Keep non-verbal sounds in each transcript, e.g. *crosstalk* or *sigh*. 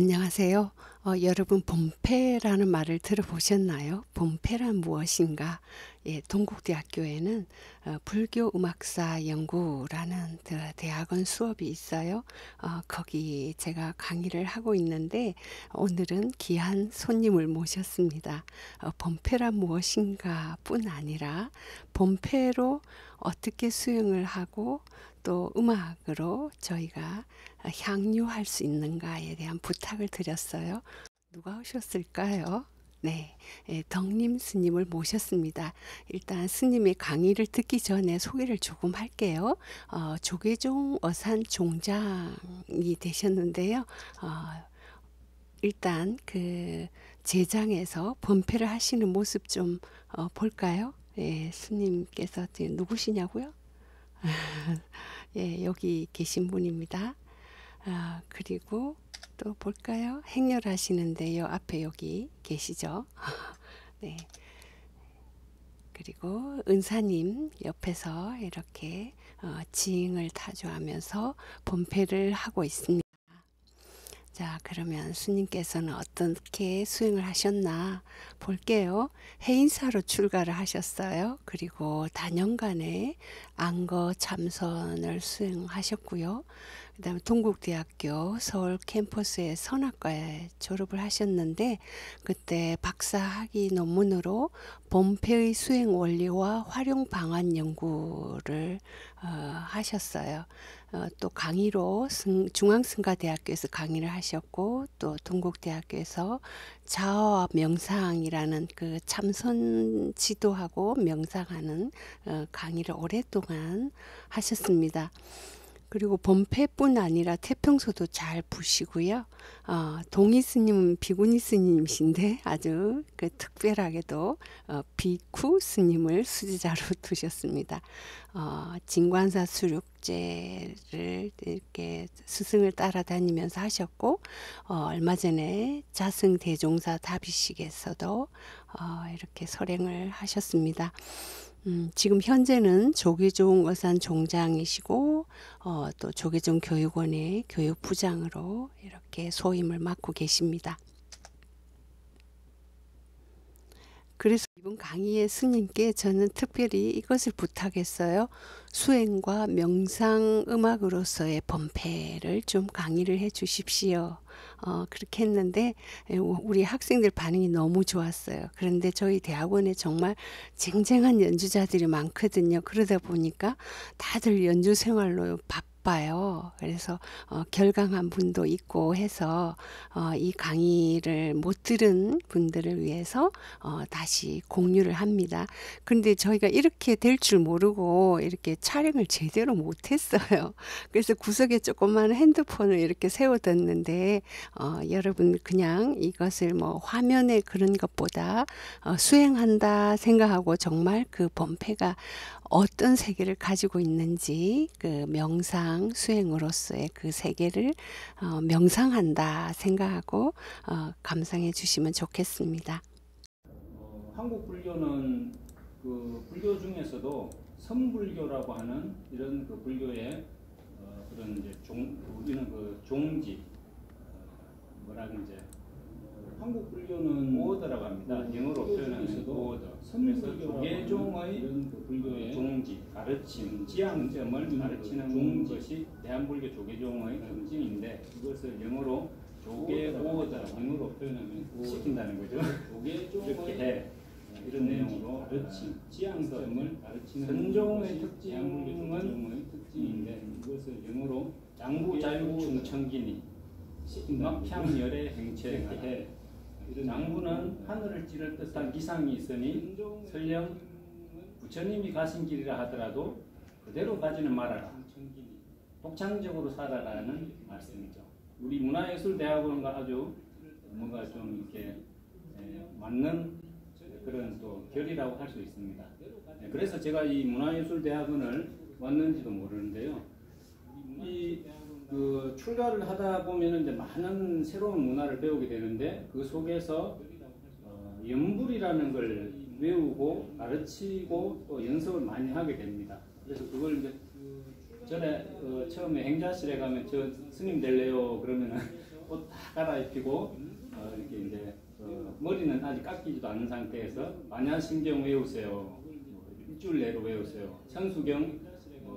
안녕하세요. 어, 여러분 본패라는 말을 들어보셨나요? 본패란 무엇인가? 예, 동국대학교에는 어, 불교 음악사 연구라는 대학원 수업이 있어요. 어, 거기 제가 강의를 하고 있는데 오늘은 귀한 손님을 모셨습니다. 어, 본패란 무엇인가 뿐 아니라 본패로 어떻게 수행을 하고 또 음악으로 저희가 향유할 수 있는가에 대한 부탁을 드렸어요. 누가 오셨을까요? 네, 예, 덕님 스님을 모셨습니다. 일단 스님의 강의를 듣기 전에 소개를 조금 할게요. 어, 조계종 어산 종장이 되셨는데요. 어, 일단 그 제장에서 범패를 하시는 모습 좀 어, 볼까요? 예, 스님께서 누구시냐고요? *laughs* 예, 여기 계신 분입니다. 아, 그리고 또 볼까요? 행렬하시는데요. 앞에 여기 계시죠? *laughs* 네. 그리고 은사님 옆에서 이렇게 어, 지잉을 타주하면서 본패를 하고 있습니다. 자, 그러면 스님께서는 어떻게 수행을 하셨나 볼게요. 해인사로 출가를 하셨어요. 그리고 단연간에 안거 참선을 수행하셨고요. 그 다음에 동국대학교 서울 캠퍼스의 선악과에 졸업을 하셨는데 그때 박사학위 논문으로 본패의 수행 원리와 활용 방안 연구를 어, 하셨어요. 어, 또 강의로 승, 중앙승가대학교에서 강의를 하셨고 또 동국대학교에서 자아 명상이라는 그 참선 지도하고 명상하는 어, 강의를 오랫동안 하셨습니다. 그리고 범패뿐 아니라 태평소도 잘 부시고요. 어, 동희 스님은 비구니 스님이신데 아주 그 특별하게도 어, 비쿠 스님을 수지자로 *laughs* 두셨습니다. 어, 진관사 수륙제를 이렇게 스승을 따라다니면서 하셨고 어, 얼마 전에 자승 대종사 다비식에서도 어, 이렇게 설행을 하셨습니다. 음, 지금 현재는 조계종 어산 종장이시고 어, 또 조계종 교육원의 교육부장으로 이렇게 소임을 맡고 계십니다. 그래서 이번 강의의 스님께 저는 특별히 이것을 부탁했어요. 수행과 명상 음악으로서의 범패를 좀 강의를 해 주십시오. 어, 그렇게 했는데 예, 우리 학생들 반응이 너무 좋았어요. 그런데 저희 대학원에 정말 쟁쟁한 연주자들이 많거든요. 그러다 보니까 다들 연주 생활로 바 바빠요. 그래서 어, 결강한 분도 있고 해서 어, 이 강의를 못 들은 분들을 위해서 어, 다시 공유를 합니다. 그런데 저희가 이렇게 될 줄 모르고 이렇게 촬영을 제대로 못했어요. *laughs* 그래서 구석에 조그만 핸드폰을 이렇게 세워뒀는데 어, 여러분 그냥 이것을 뭐 화면에 그런 것보다 어, 수행한다 생각하고 정말 그 범패가 어떤 세계를 가지고 있는지 그 명상 수행으로서의 그 세계를 어, 명상한다 생각하고 어, 감상해 주시면 좋겠습니다. 어, 한국 불교는 그 불교 중에서도 선불교라고 하는 이런 그 불교의 어, 그런 이제 종 우리는 그 종지 어, 뭐라 그러지 한국 불교는 오더라고 합니다. 영어로 표현하면 오더. 그래서 그 불교의 종지, 가르침, 지향점을 가르치는 것이 대한불교 조계종의 특징인데 이것을 영어로 조계 오더, 영어로 표현하면 시킨다는 거죠. *laughs* 이렇게 해. 이런 내용으로 가르침, 지향점을 가르치는 선종의 특징은 특징인데 이것을 영어로 장부 자유 충청기니 막향열의 행체하게 해. 장부는 하늘을 찌를 듯한 기상이 있으니 설령 부처님이 가신 길이라 하더라도 그대로 가지는 말아라. 독창적으로 살아라는 말씀이죠. 우리 문화예술대학원과 아주 뭔가 좀 이렇게 맞는 그런 또 결이라고 할 수 있습니다. 그래서 제가 이 문화예술대학원을 왔는지도 모르는데요. 이 그 출가를 하다 보면 이제 많은 새로운 문화를 배우게 되는데 그 속에서 어, 연불이라는 걸 외우고 가르치고 또 연습을 많이 하게 됩니다. 그래서 그걸 이제 전에 어, 처음에 행자실에 가면 저 스님 될래요 그러면은 *laughs* 옷 다 갈아입히고 어, 이렇게 이제 어, 머리는 아직 깎이지도 않은 상태에서 만야신경 외우세요. 뭐 일주일 내로 외우세요. 천수경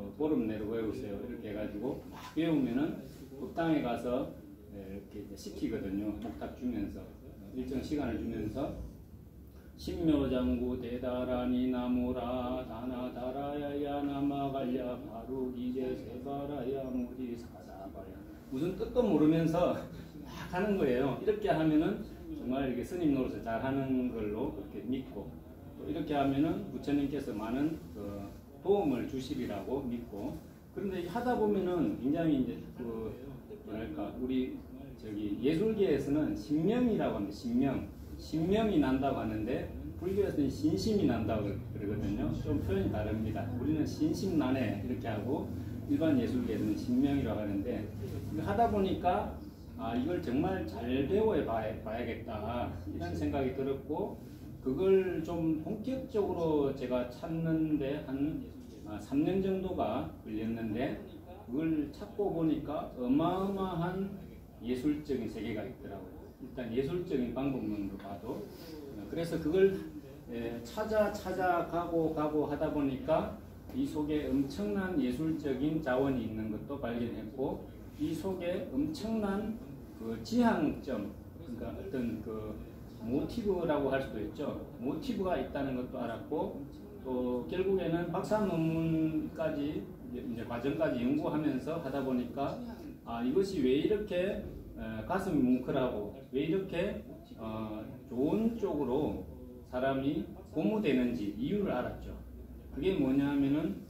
어, 보름 내로 외우세요. 이렇게 해가지고 막 외우면은 법당에 가서 예, 이렇게 이제 시키거든요. 목탁 주면서 어, 일정 시간을 주면서 신묘장구 대다라니 나무라 다나다라야야 나마갈야 바루기제 세바라야 무디 사사바야 무슨 뜻도 모르면서 막 하는 거예요. 이렇게 하면은 정말 이렇게 스님 노릇을 잘 하는 걸로 그렇게 믿고 또 이렇게 하면은 부처님께서 많은 그 도움을 주시리라고 믿고 그런데 하다 보면은 굉장히 이제 그 뭐랄까 우리 저기 예술계에서는 신명이라고 합니다. 신명 신명이 난다고 하는데 불교에서는 신심이 난다고 그러거든요. 좀 표현이 다릅니다. 우리는 신심난해 이렇게 하고 일반 예술계에서는 신명이라고 하는데 하다 보니까 아 이걸 정말 잘 배워 봐야 겠다 이런 생각이 들었고 그걸 좀 본격적으로 제가 찾는데 한 아, 3년 정도가 걸렸는데 그걸 찾고 보니까 어마어마한 예술적인 세계가 있더라고요. 일단 예술적인 방법론으로 봐도 어, 그래서 그걸 에, 찾아 찾아 가고 가고 하다 보니까 이 속에 엄청난 예술적인 자원이 있는 것도 발견했고 이 속에 엄청난 그 지향점 그러니까 어떤 그 모티브라고 할 수도 있죠 모티브가 있다는 것도 알았고 또 결국에는 박사 논문까지 이제 과정까지 연구하면서 하다 보니까 아 이것이 왜 이렇게 에, 가슴이 뭉클하고 왜 이렇게 어, 좋은 쪽으로 사람이 고무되는지 이유를 알았죠. 그게 뭐냐면은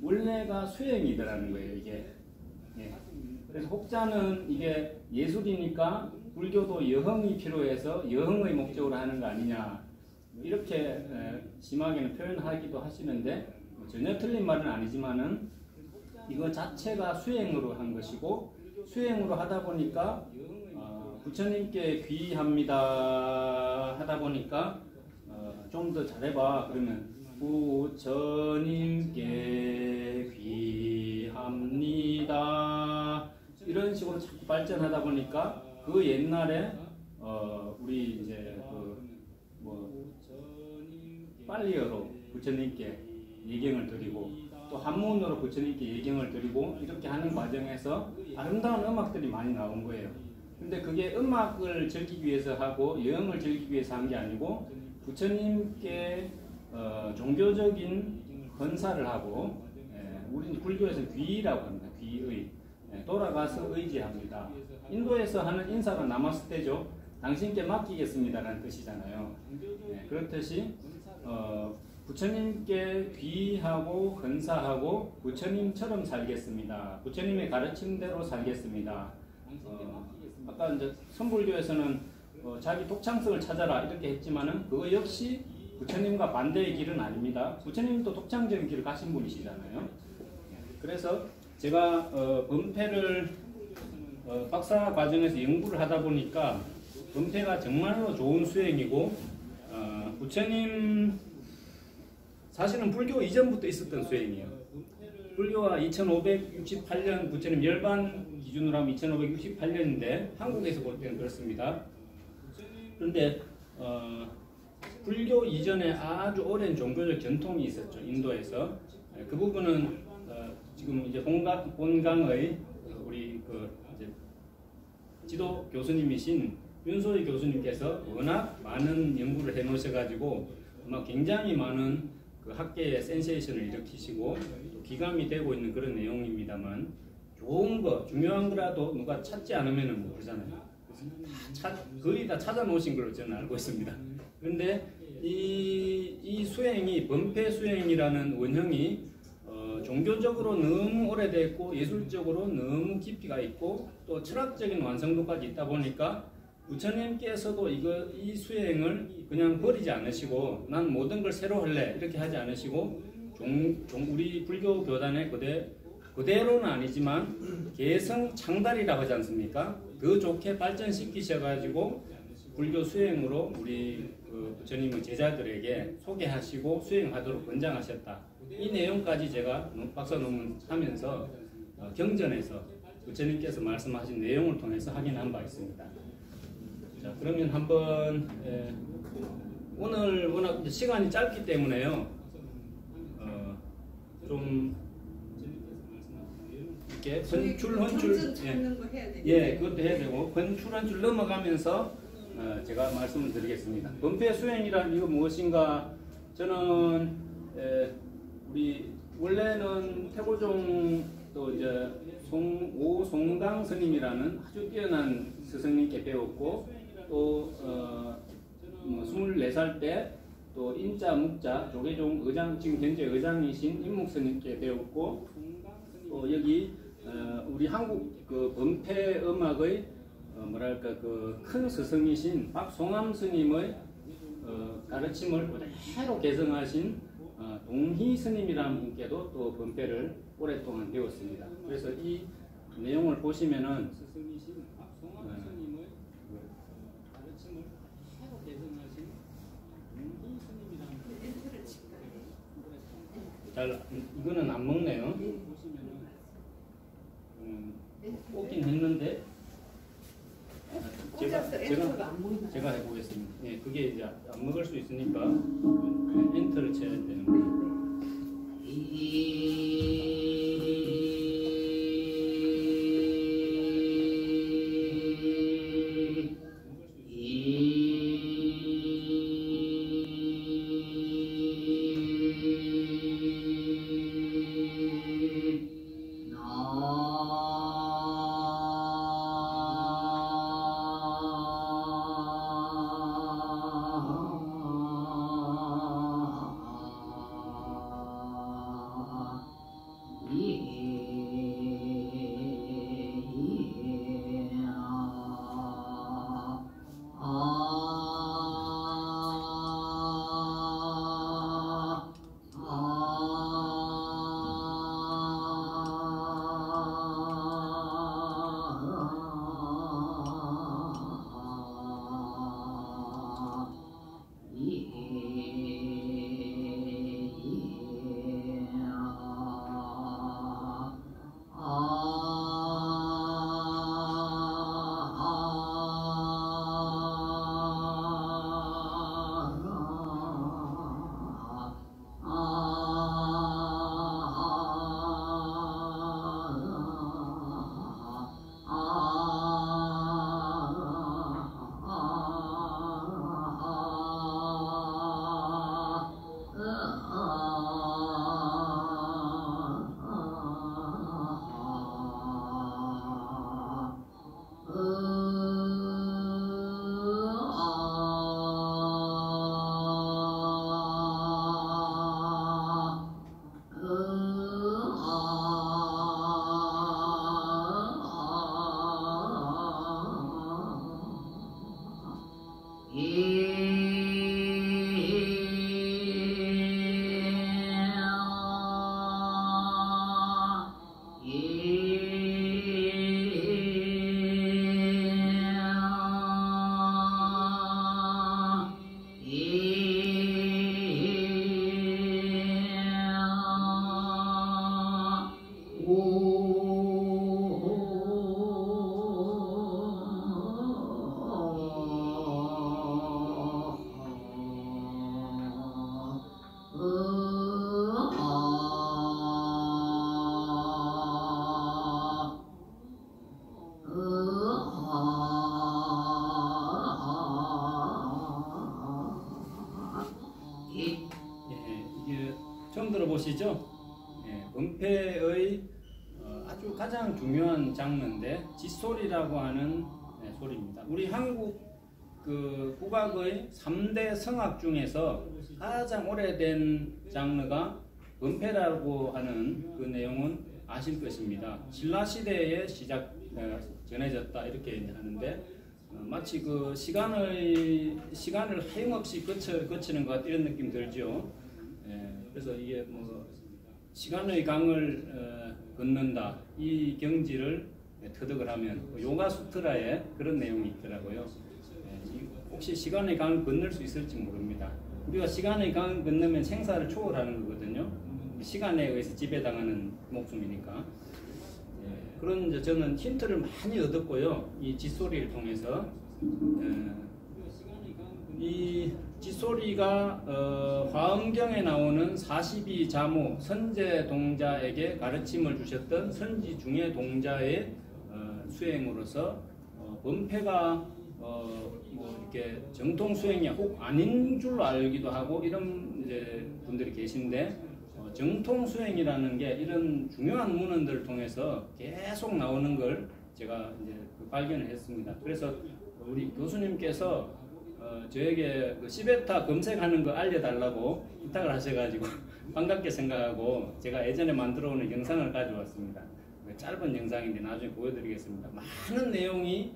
원래가 수행이더라는 거예요. 이게 예. 그래서 혹자는 이게 예술이니까 불교도 여흥이 필요해서 여흥의 목적으로 하는 거 아니냐. 이렇게 에, 심하게는 표현하기도 하시는데 뭐 전혀 틀린 말은 아니지만은 이거 자체가 수행으로 한 것이고 수행으로 하다 보니까 어, 부처님께 귀합니다. 하다 보니까 어, 좀 더 잘해봐. 그러면 부처님께 귀합니다. 이런 식으로 자꾸 발전하다 보니까 그 옛날에 어, 우리 이제 그뭐 빨리어로 부처님께 예경을 드리고 또 한문으로 부처님께 예경을 드리고 이렇게 하는 과정에서 아름다운 음악들이 많이 나온 거예요. 근데 그게 음악을 즐기기 위해서 하고 여행을 즐기기 위해서 한 게 아니고 부처님께 어, 종교적인 헌사를 하고 예, 우리는 불교에서 귀라고 합니다. 귀의 예, 돌아가서 의지합니다. 인도에서 하는 인사가 나마스테죠. 당신께 맡기겠습니다라는 뜻이잖아요. 예, 그렇듯이 어, 부처님께 귀하고 헌사하고 부처님처럼 살겠습니다. 부처님의 가르침대로 살겠습니다. 어, 아까 이제 선불교에서는 어, 자기 독창성을 찾아라 이렇게 했지만은 그거 역시 부처님과 반대의 길은 아닙니다. 부처님도 독창적인 길을 가신 분이시잖아요. 그래서 제가 어, 범패를 어, 박사 과정에서 연구를 하다 보니까 범패가 정말로 좋은 수행이고 어, 부처님 사실은 불교 이전부터 있었던 수행이에요. 불교가 2568년 부처님 열반 기준으로 하면 2568년인데 한국에서 볼 때는 그렇습니다. 그런데 어, 불교 이전에 아주 오랜 종교적 전통이 있었죠. 인도에서 그 부분은 어, 지금 이제 본강, 본강의 우리 그 이제 지도 교수님이신 윤소희 교수님께서 워낙 많은 연구를 해 놓으셔가지고 아마 굉장히 많은 그 학계의 센세이션을 일으키시고 또 기감이 되고 있는 그런 내용입니다만 좋은 거 중요한 거라도 누가 찾지 않으면 모르잖아요. 다 찾, 거의 다 찾아놓으신 걸로 저는 알고 있습니다. 그런데 이, 이 수행이 범패 수행이라는 원형이 어, 종교적으로 너무 오래됐고 예술적으로 너무 깊이가 있고 또 철학적인 완성도까지 있다 보니까 부처님께서도 이거 이 수행을 그냥 버리지 않으시고 난 모든 걸 새로 할래 이렇게 하지 않으시고 종, 종 우리 불교 교단의 그대 그대로는 아니지만 개성 창달이라고 하지 않습니까? 더 좋게 발전시키셔가지고 불교 수행으로 우리 그 부처님의 제자들에게 소개하시고 수행하도록 권장하셨다. 이 내용까지 제가 박사 논문 하면서 어, 경전에서 부처님께서 말씀하신 내용을 통해서 확인한 바 있습니다. 자, 그러면 한번 에, 오늘 워낙 시간이 짧기 때문에요. 어, 좀 이렇게 헌출 헌출 예. 해야 되겠네. 예, 그것도 해야 되고 건출 한줄 넘어가면서 어, 제가 말씀을 드리겠습니다. 범패 수행이란 이거 무엇인가? 저는 에, 우리 원래는 태고종 또 이제 송, 오 송당 스님이라는 아주 뛰어난 스승님께 배웠고 또 어, 뭐 24살 때 또 인자 묵자 조계종 의장 지금 현재 의장이신 임묵 스님께 배웠고 또 여기 어, 우리 한국 그 범패 음악의 어, 뭐랄까 그 큰 스승이신 박송암 스님의 어, 가르침을 그대로 개성하신 어, 동희 스님이라는 분께도 또 범패를 오랫동안 배웠습니다. 그래서 이 내용을 보시면은 스승이신 박송암 스님의 가르침을 그대로 개성하신 동희 스님이라는 잘 이거는 안 먹네요. 보시면은 음, 뽑긴 했는데 제가 제가? 제가 해보겠습니다. 예, 그게 이제 안 먹을 수 있으니까 예, 엔터를 쳐야 되는 거예요. 보시죠? 예, 은폐의 어, 아주 가장 중요한 장르인데 짓소리라고 하는 예, 소리입니다. 우리 한국 그 국악의 3대 성악 중에서 가장 오래된 장르가 은폐라고 하는 그 내용은 아실 것입니다. 신라 시대에 시작 어, 전해졌다 이렇게 하는데 어, 마치 그 시간의 시간을 하염없이 거쳐 거치는 것 같은 이런 느낌 들죠. 예, 그래서 이게 뭐 시간의 강을 어, 걷는다 이 경지를 터득을 하면 그 요가 수트라에 그런 내용이 있더라고요. 예, 이- 혹시 시간의 강을 건널 수 있을지 모릅니다. 우리가 시간의 강을 건너면 생사를 초월하는 거거든요. 시간에 의해서 지배당하는 목숨이니까. 예, 그런 이제 저는 힌트를 많이 얻었고요. 이 짓소리를 통해서 짓소리가 어, 화엄경에 나오는 42자모 선제 동자에게 가르침을 주셨던 선지 중의 동자의 어, 수행으로서 어, 범패가 어, 뭐 이렇게 정통 수행이 혹 아닌 줄로 알기도 하고 이런 이제 분들이 계신데 어, 정통 수행이라는 게 이런 중요한 문헌들을 통해서 계속 나오는 걸 제가 이제 그 발견을 했습니다. 그래서 우리 교수님께서 어, 저에게 그 시베타 검색하는 거 알려달라고 부탁을 하셔가지고 *laughs* 반갑게 생각하고 제가 예전에 만들어 오는 영상을 가져왔습니다. 그 짧은 영상인데 나중에 보여드리겠습니다. 많은 내용이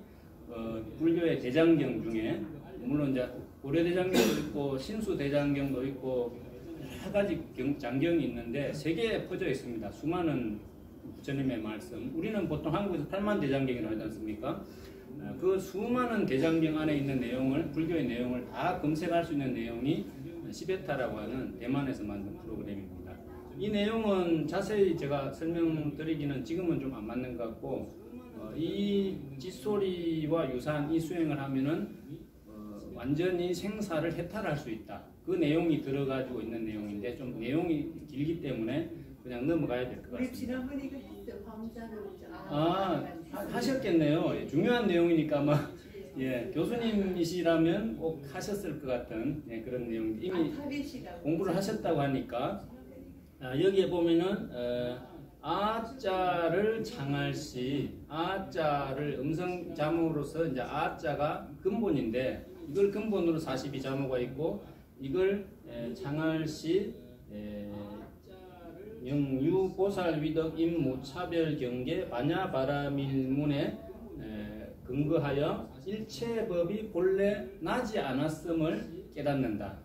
어, 불교의 대장경 중에 물론 이제 고려 대장경도 있고 신수 대장경도 있고 여러 가지 경, 장경이 있는데 세계에 퍼져 있습니다. 수많은 부처님의 말씀. 우리는 보통 한국에서 8만 대장경이라고 하지 않습니까? 어, 그 수많은 대장경 안에 있는 내용을 불교의 내용을 다 검색할 수 있는 내용이 시베타라고 하는 대만에서 만든 프로그램입니다. 이 내용은 자세히 제가 설명드리기는 지금은 좀 안 맞는 것 같고 어, 이 짓소리와 유사한 이 수행을 하면은 어, 완전히 생사를 해탈할 수 있다. 그 내용이 들어가지고 있는 내용인데 좀 내용이 길기 때문에 그냥 넘어가야 될 것 같습니다. 아, 하- 하셨겠네요. 예, 중요한 내용이니까 아마 예, 교수님이시라면 꼭 하셨을 것 같은 예, 그런 내용. 이미 공부를 하셨다고 하니까. 아, 여기에 보면은 어, 아자를 창할시 아자를 음성 자모로서 이제 아자가 근본인데 이걸 근본으로 42자모가 있고 이걸 에, 영유 보살 위덕 임무 차별 경계 반야 바라밀문에 에, 근거하여 일체 법이 본래 나지 않았음을 깨닫는다.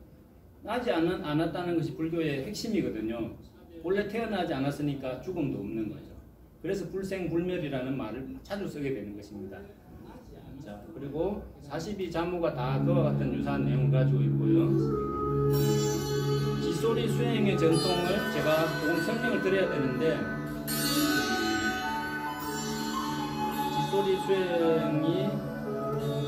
나지 않, 않았다는 것이 불교의 핵심이거든요. 본래 태어나지 않았으니까 죽음도 없는 거죠. 그래서 불생불멸이라는 말을 자주 쓰게 되는 것입니다. 자, 그리고 42자모가 다 그와 같은 유사한 내용을 가지고 있고요. 뒷소리 수행의 전통을 제가 조금 설명을 드려야 되는데 뒷소리 수행이 어,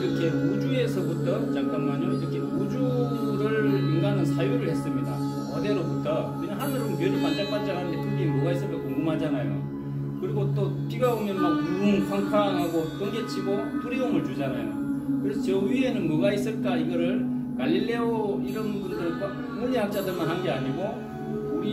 이렇게 우주에서부터 잠깐만요. 이렇게 우주를 인간은 사유를 했습니다. 어디로부터. 그냥 하늘은 별이 반짝반짝하는데 거기 뭐가 있을까 궁금하잖아요. 그리고 또 비가 오면 막 우웅 쾅쾅 하고 번개치고 두려움을 주잖아요. 그래서 저 위에는 뭐가 있을까 이거를 갈릴레오 이런 분들 물리학자들만 한 게 아니고 우리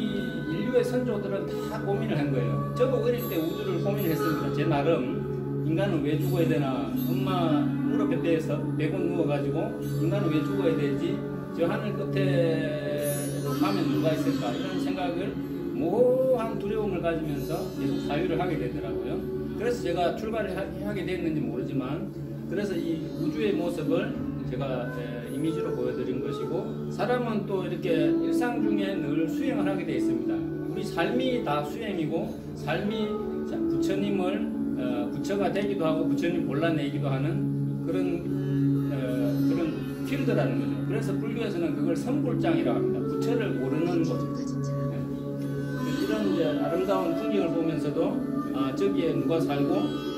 인류의 선조들은 다 고민을 한 거예요. 저도 어릴 때 우주를 고민을 했습니다. 제 나름 인간은 왜 죽어야 되나 엄마 무릎에 대해서 배곤 누워가지고 인간은 왜 죽어야 되지 저 하늘 끝에로 가면 누가 있을까 이런 생각을 모호한 두려움을 가지면서 계속 사유를 하게 되더라고요. 그래서 제가 출발을 하- 하게 됐는지 모르지만 그래서 이 우주의 모습을 제가 에, 이미지로 보여드린 것이고 사람은 또 이렇게 일상 중에 늘 수행을 하게 되어 있습니다. 우리 삶이 다 수행이고 삶이 자- 부처님을 어, 부처가 되기도 하고 부처님 골라내기도 하는 그런 어, 그런 필드라는 거죠. 그래서 불교에서는 그걸 선불장이라고 합니다. 부처를 모르는 것. 네. 이런 이제 아름다운 풍경을 보면서도 아 저기에 누가 살고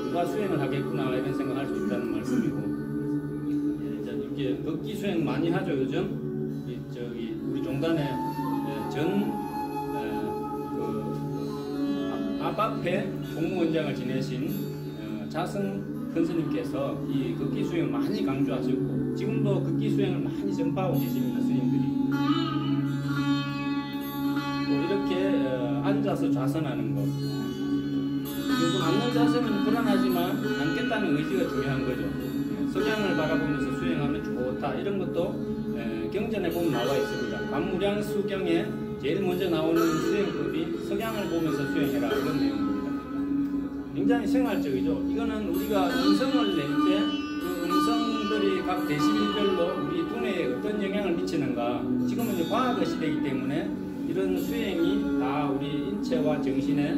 누가 수행을 하겠구나 이런 생각할 수 있다는 말씀이고 걷기 수행 많이 하죠 요즘? 이 저기 우리 종단에 예, 전 에, 그 아- 아바페 공무원장을 지내신 어, 자승 큰스님께서 이 걷기 수행을 많이 강조하셨고 지금도 걷기 수행을 많이 전파하고 계십니다 스님들이. 또 이렇게 어, 앉아서 좌선하는 것. 요즘 앉는 자세는 불안하지만 앉겠다는 의지가 중요한 거죠. 예, 석양을 바라보면서 수행하면 좋다. 이런 것도 에, 경전에 보면 나와 있습니다. 관무량 수경에 제일 먼저 나오는 수행법이 석양을 보면서 수행해라 이런 내용입니다. 굉장히 생활적이죠. 이거는 우리가 음성을 낼때 그 음성들이 각 데시벨별로 우리 두뇌에 어떤 영향을 미치는가. 지금은 이제 과학의 시대이기 때문에 이런 수행이 다 우리 인체와 정신에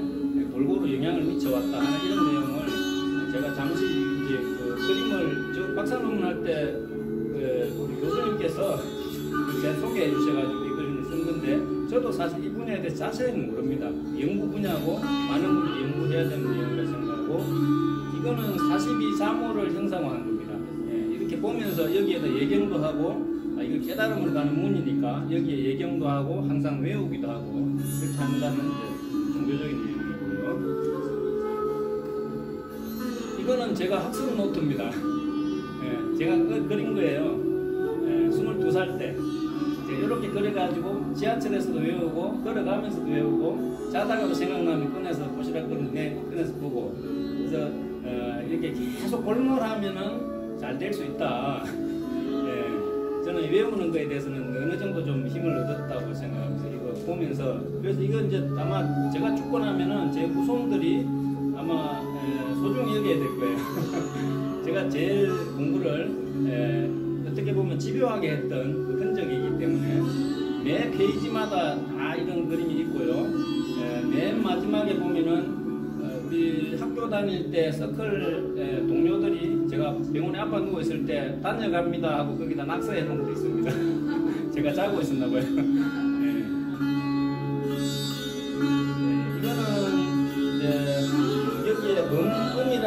골고루 영향을 미쳐왔다 하는 이런 내용을 제가 잠시 그 그림을 저 박사 논문 할때 그 우리 교수님께서 제 소개해 주셔가지고 이 그림을 쓴 건데 저도 사실 이 분야에 대해 자세히는 모릅니다. 연구 분야고 많은 분들이 연구해야 되는 내용이라 생각하고 이거는 42사모를 형상화한 겁니다. 예, 이렇게 보면서 여기에다 예경도 하고 아, 이거 깨달음으로 가는 문이니까 여기에 예경도 하고 항상 외우기도 하고 이렇게 한다는 이제 종교적인 내용이고요. 이거는 제가 학습 노트입니다. 예, 제가 그, 그린 거예요. 예, 22살 때. 이렇게 그려가지고 지하철에서도 외우고 걸어가면서도 외우고 자다가도 생각나면 꺼내서 도시락 꺼내, 꺼내서 보고 그래서 어, 이렇게 계속 골몰하면은 잘 될 수 있다. 예, 저는 외우는 거에 대해서는 어느 정도 좀 힘을 얻었다고 생각하면서 이거 보면서 그래서 이거 이제 아마 제가 죽고 나면은 제 후손들이 아마 에, 소중히 여겨야 될 거예요. *laughs* 제가 제일 공부를 에, 어떻게 보면 집요하게 했던 그 흔적이기 때문에 매 페이지마다 다 이런 그림이 있고요. 에, 맨 마지막에 보면은 어, 우리 학교 다닐 때 서클 에, 동료들이 제가 병원에 아파 누워 있을 때 다녀갑니다 하고 거기다 낙서해 놓은 것도 있습니다. *laughs* 제가 자고 있었나 봐요.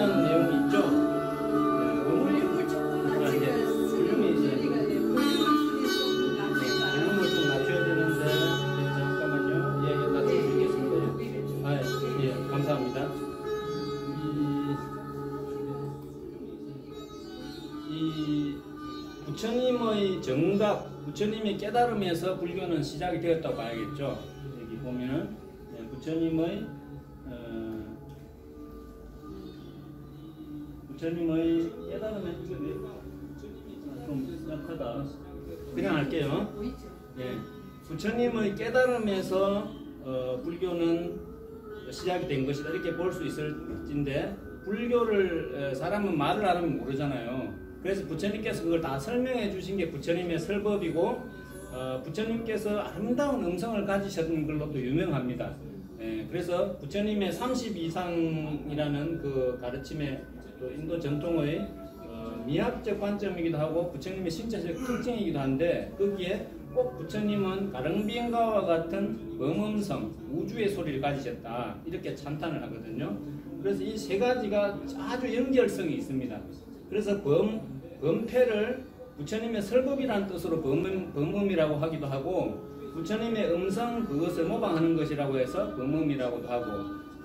음음이라는 내용이 있죠. 부처님의 정답, 부처님의 깨달음에서 불교는 시작이 되었다고 봐야겠죠. 여기 보면은 네, 부처님의 부처님의 깨달음에 이거 왜좀 약하다. 그냥 할게요. 예, 부처님의 깨달음에서 어, 불교는 시작이 된 것이다 이렇게 볼 수 있을진데 불교를 에, 사람은 말을 안 하면 모르잖아요. 그래서 부처님께서 그걸 다 설명해 주신 게 부처님의 설법이고 어, 부처님께서 아름다운 음성을 가지셨는 걸로도 유명합니다. 예, 그래서 부처님의 30 이상이라는 그 가르침의 또 인도 전통의 어, 미학적 관점이기도 하고 부처님의 신체적 특징이기도 한데 거기에 꼭 부처님은 가릉비행가와 같은 범음성 우주의 소리를 가지셨다 이렇게 찬탄을 하거든요. 그래서 이 세 가지가 아주 연결성이 있습니다. 그래서 범 범패를 부처님의 설법이라는 뜻으로 범음, 범음이라고 하기도 하고 부처님의 음성 그것을 모방하는 것이라고 해서 범음이라고도 하고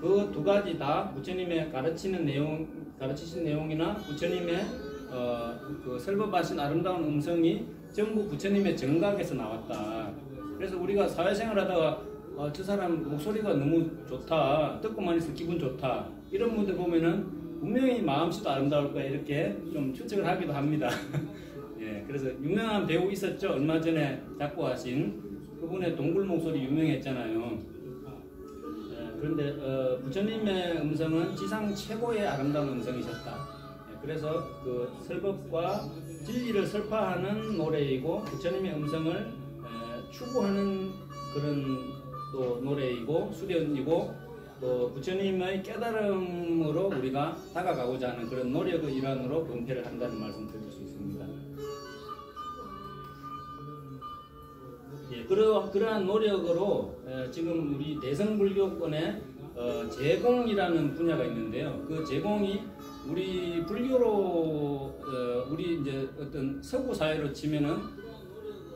그 두 가지 다 부처님의 가르치는 내용 가르치신 내용이나 부처님의 어, 그 설법하신 아름다운 음성이 전부 부처님의 정각에서 나왔다. 그래서 우리가 사회생활 하다가 어, 저 사람 목소리가 너무 좋다, 듣고만 있어 기분 좋다 이런 분들 보면은 분명히 마음씨도 아름다울 거야 이렇게 좀 추측을 하기도 합니다. *laughs* 예, 그래서 유명한 배우 있었죠. 얼마 전에 작곡하신 그분의 동굴 목소리 유명했잖아요. 예, 그런데 어, 부처님의 음성은 지상 최고의 아름다운 음성이셨다. 예, 그래서 그 설법과 진리를 설파하는 노래이고 부처님의 음성을 에, 추구하는 그런 또 노래이고 수련이고 또 부처님의 깨달음으로 우리가 다가가고자 하는 그런 노력의 일환으로 은폐를 한다는 말씀 있습니다. 예, 그러, 그러한 노력으로 에, 지금 우리 대성불교권의 어, 제공이라는 분야가 있는데요. 그 제공이 우리 불교로 어, 우리 이제 어떤 서구 사회로 치면은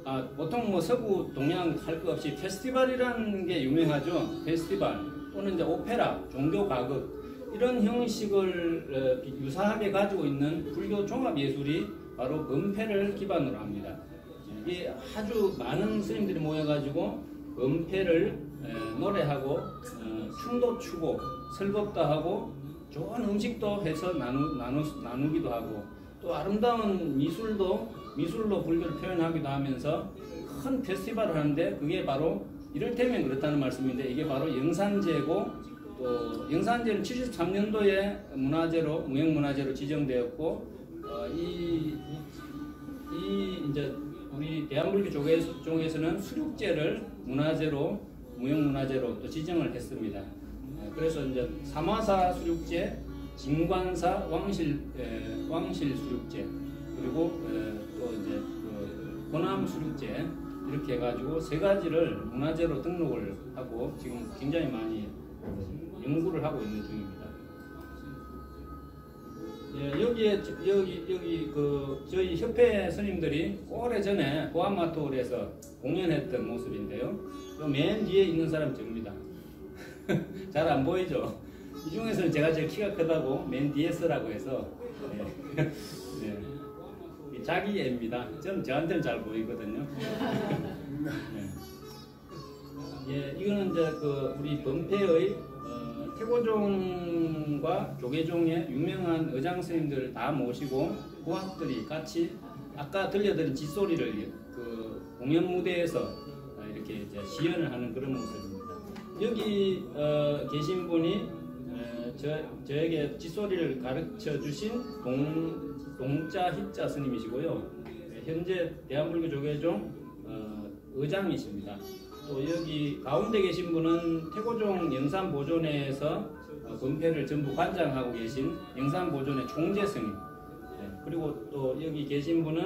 아, 보통 뭐 서구 동양 할 것 없이 페스티벌이라는 게 유명하죠. 페스티벌 또는 이제 오페라, 종교 가극 이런 형식을 어, 유사하게 가지고 있는 불교 종합 예술이 바로 범패를 기반으로 합니다. 이게 아주 많은 스님들이 모여가지고 에, 노래하고 어, 춤도 추고 설법도 하고 좋은 음식도 해서 나누, 나누, 나누기도 하고 또 아름다운 미술도 미술로 불교를 표현하기도 하면서 큰 페스티벌을 하는데 그게 바로 이를테면 그렇다는 말씀인데 이게 바로 영산제고 또 영산제는 73년도에 문화재로 무형문화재로 지정되었고 어, 이, 이, 이 이제 우리 대한불교 쪽에서, 쪽에서는 수륙제를 문화재로 무형문화재로 또 지정을 했습니다. 어, 그래서 이제 삼화사 수륙제, 진관사 왕실 에, 왕실 수륙제 그리고 에, 또 이제 그 고남 수륙제 이렇게 해가지고 세 가지를 문화재로 등록을 하고 지금 굉장히 많이 연구를 하고 있는 중입니다. 예, 여기에 저- 여기 여기 그 저희 협회 스님들이 오래 전에 보안마토홀에서 공연했던 모습인데요. 요맨 뒤에 있는 사람 저입니다. *laughs* 잘 안 보이죠? 이 중에서는 제가 제일 키가 크다고 맨 뒤에 서라고 해서 예. *laughs* 예. 이 자기 애입니다. 저는 저한테는 잘 보이거든요. *laughs* 예. 예, 이거는 이제 그 우리 범패의 어, 태고종과 조계종의 유명한 의장 스님들 다 모시고 고학들이 같이 아까 들려드린 짖소리를 그 공연 무대에서 어, 이렇게 시연을 하는 그런 모습입니다. 여기 어, 계신 분이 어, 저, 저에게 짖소리를 가르쳐 주신 동, 동자 희자 스님이시고요. 네, 현재 대한불교 조계종 어, 의장이십니다. 또 여기 가운데 계신 분은 태고종 영산보존회에서 어, 본패를 전부 관장하고 계신 영산보존회 총재 스님. 네, 그리고 또 여기 계신 분은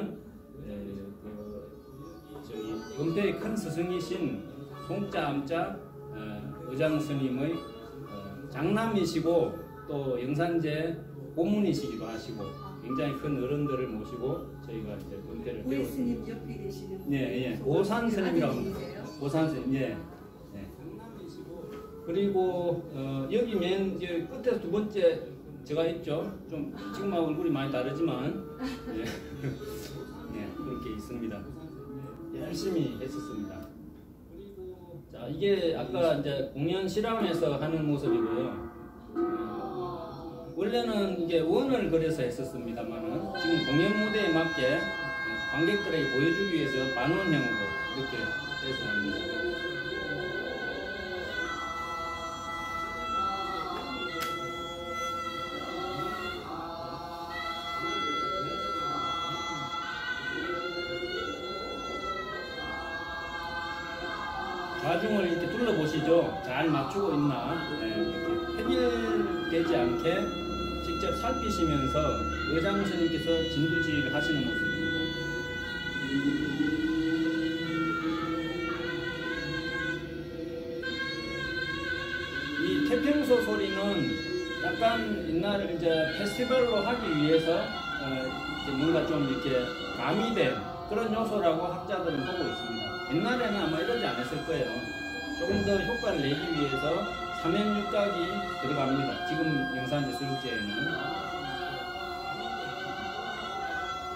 에, 그 저기 본패의 큰 스승이신 송자 암자 어, 의장 스님의 어, 장남이시고 또 영산제 고문이시기도 하시고 굉장히 큰 어른들을 모시고 저희가 이제 본패를 배우고 옆에 계시는 예, 예. 고산 스님이라고 합니다. 아드님이세요? 고산 스님, 예. 예. 그리고 어, 여기 맨 이제 끝에서 두 번째 제가 있죠. 좀 지금하고 얼굴이 많이 다르지만 예, *laughs* 예 그렇게 있습니다. 열심히 했었습니다. 자, 이게 아까 이제 공연 실황에서 하는 모습이고요. 어, 원래는 이게 원을 그려서 했었습니다만은 지금 공연 무대에 맞게 예, 관객들에게 보여주기 위해서 반원형으로 이렇게 좌중을 이렇게 둘러보시죠. 잘 맞추고 있나. 네, 획일되지 않게 직접 살피시면서 의장 스님께서 진두지 약간 옛날 이제 페스티벌로 하기 위해서 어, 뭔가 좀 이렇게 가미된 그런 요소라고 학자들은 보고 있습니다. 옛날에는 아마 이러지 않았을 거예요. 조금 더 효과를 내기 위해서 삼연육각이 들어갑니다. 지금 영산제 수육제에는.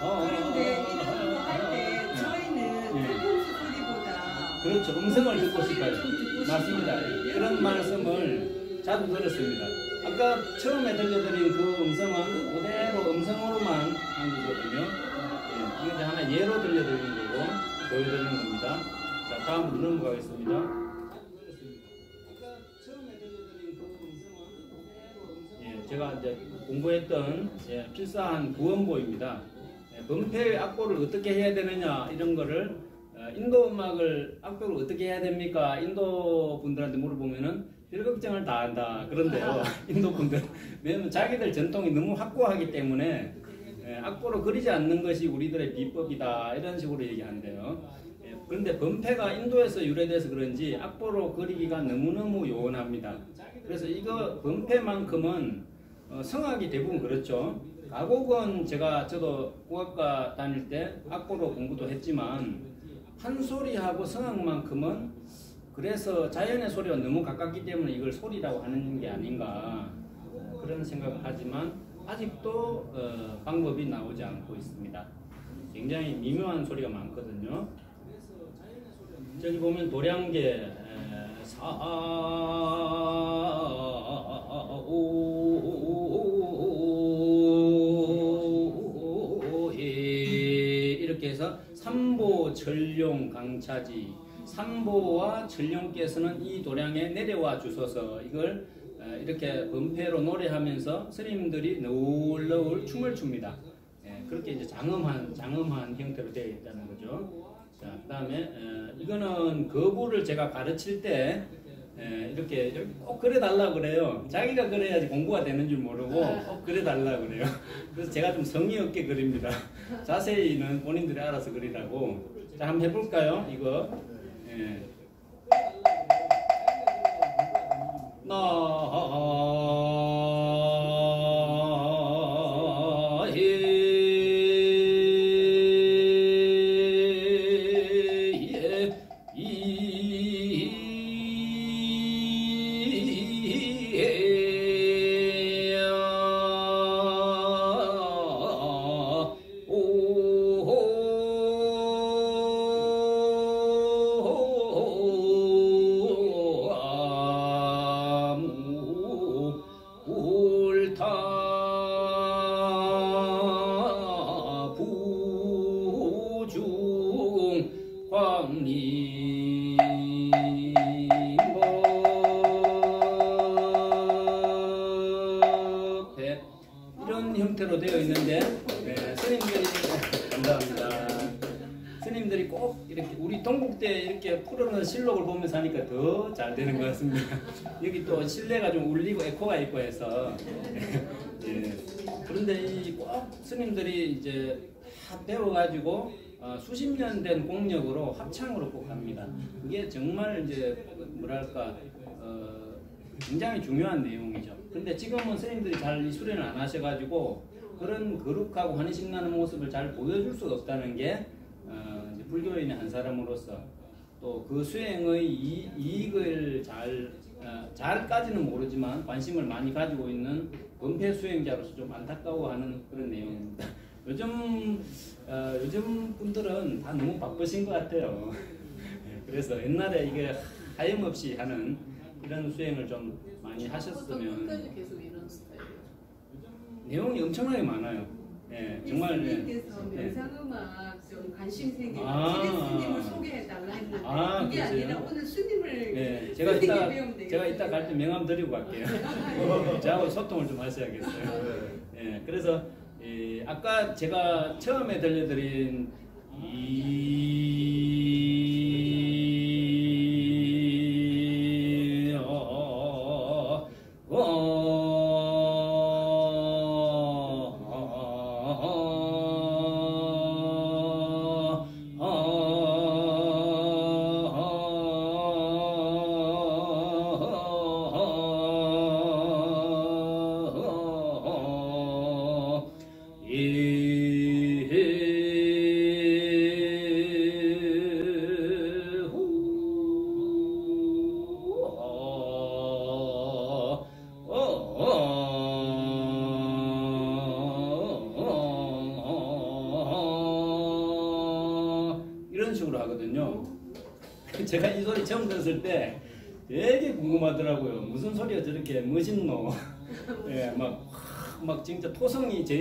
어, 그런데 이런 거 할때 네. 저희는 예. 태평소 소리보다 그렇죠. 음성을 듣고 싶어요. 맞습니다. 그런 말씀을 자주 들었습니다. 아까 처음에 들려드린 그 음성은 그대로 음성으로만 한 거거든요. 예. 이제 하나 예로 들려드리는 거고 보여드리는 겁니다. 자, 다음으로 넘어가겠습니다. 예, 제가 이제 공부했던 예, 필사한 구원보입니다. 예, 범패 악보를 어떻게 해야 되느냐 이런 거를 어, 인도 음악을 악보를 어떻게 해야 됩니까? 인도 분들한테 물어보면은 별 걱정을 다 한다 그런데요. *laughs* 인도 분들 왜냐면 자기들 전통이 너무 확고하기 때문에 예, 악보로 그리지 않는 것이 우리들의 비법이다 이런 식으로 얘기한대요. 예, 그런데 범패가 인도에서 유래돼서 그런지 악보로 그리기가 너무너무 요원합니다. 그래서 이거 범패만큼은 어, 성악이 대부분 그렇죠. 가곡은 제가 저도 국악과 다닐 때 악보로 공부도 했지만 판소리하고 성악만큼은 그래서 자연의 소리와 너무 가깝기 때문에 이걸 소리라고 하는 게 아닌가 어, 그런 생각을 하지만 아직도 어, 방법이 나오지 않고 있습니다. 굉장히 미묘한 소리가 많거든요. 저기 보면 도량계 에, 사오에 이렇게 해서 삼보 전룡 강차지 삼보와 전룡께서는 이 도량에 내려와 주소서 이걸 에, 이렇게 범패로 노래하면서 스님들이 너울너울 춤을 춥니다. 예, 그렇게 이제 장엄한 장엄한 형태로 되어 있다는 거죠. 자, 그다음에 에, 이거는 거부를 제가 가르칠 때 에, 이렇게 꼭 그래 달라 그래요. 자기가 그래야지 공부가 되는 줄 모르고 꼭 그래 달라 그래요. *laughs* 그래서 제가 좀 성의 없게 그립니다. 자세히는 본인들이 알아서 그리라고 자, 한번 해볼까요? 이거. 예. 나 에코가 있고 해서 예. 그런데 이 꼭 스님들이 이제 다 배워가지고 어, 수십 년 된 공력으로 합창으로 꼭 합니다. 그게 정말 이제 뭐랄까 어, 굉장히 중요한 내용이죠. 근데 지금은 스님들이 잘 이 수련을 안 하셔가지고 그런 거룩하고 환희식 나는 모습을 잘 보여줄 수가 없다는 게 어, 불교인의 한 사람으로서 또 그 수행의 이, 이익을 잘 어, 잘까지는 모르지만 관심을 많이 가지고 있는 은폐 수행자로서 좀 안타까워하는 그런 내용입니다. 요즘 어, 요즘 분들은 다 너무 바쁘신 것 같아요. 예, 그래서 옛날에 이게 하염없이 하는 이런 수행을 좀 많이 하셨으면. 내용이 엄청나게 많아요. 예, 정말 예. 스님께서 예. 명상음악 좀 관심 생기고 아. 스님을 소개해달라 했는데 아, 그게 그러세요? 아니라 오늘 스님을 예, 제가 이따. 제가 이따 갈 때 명함 드리고 갈게요. *laughs* 저하고 소통을 좀 하셔야겠어요. 예, 그래서 이 아까 제가 처음에 들려드린 이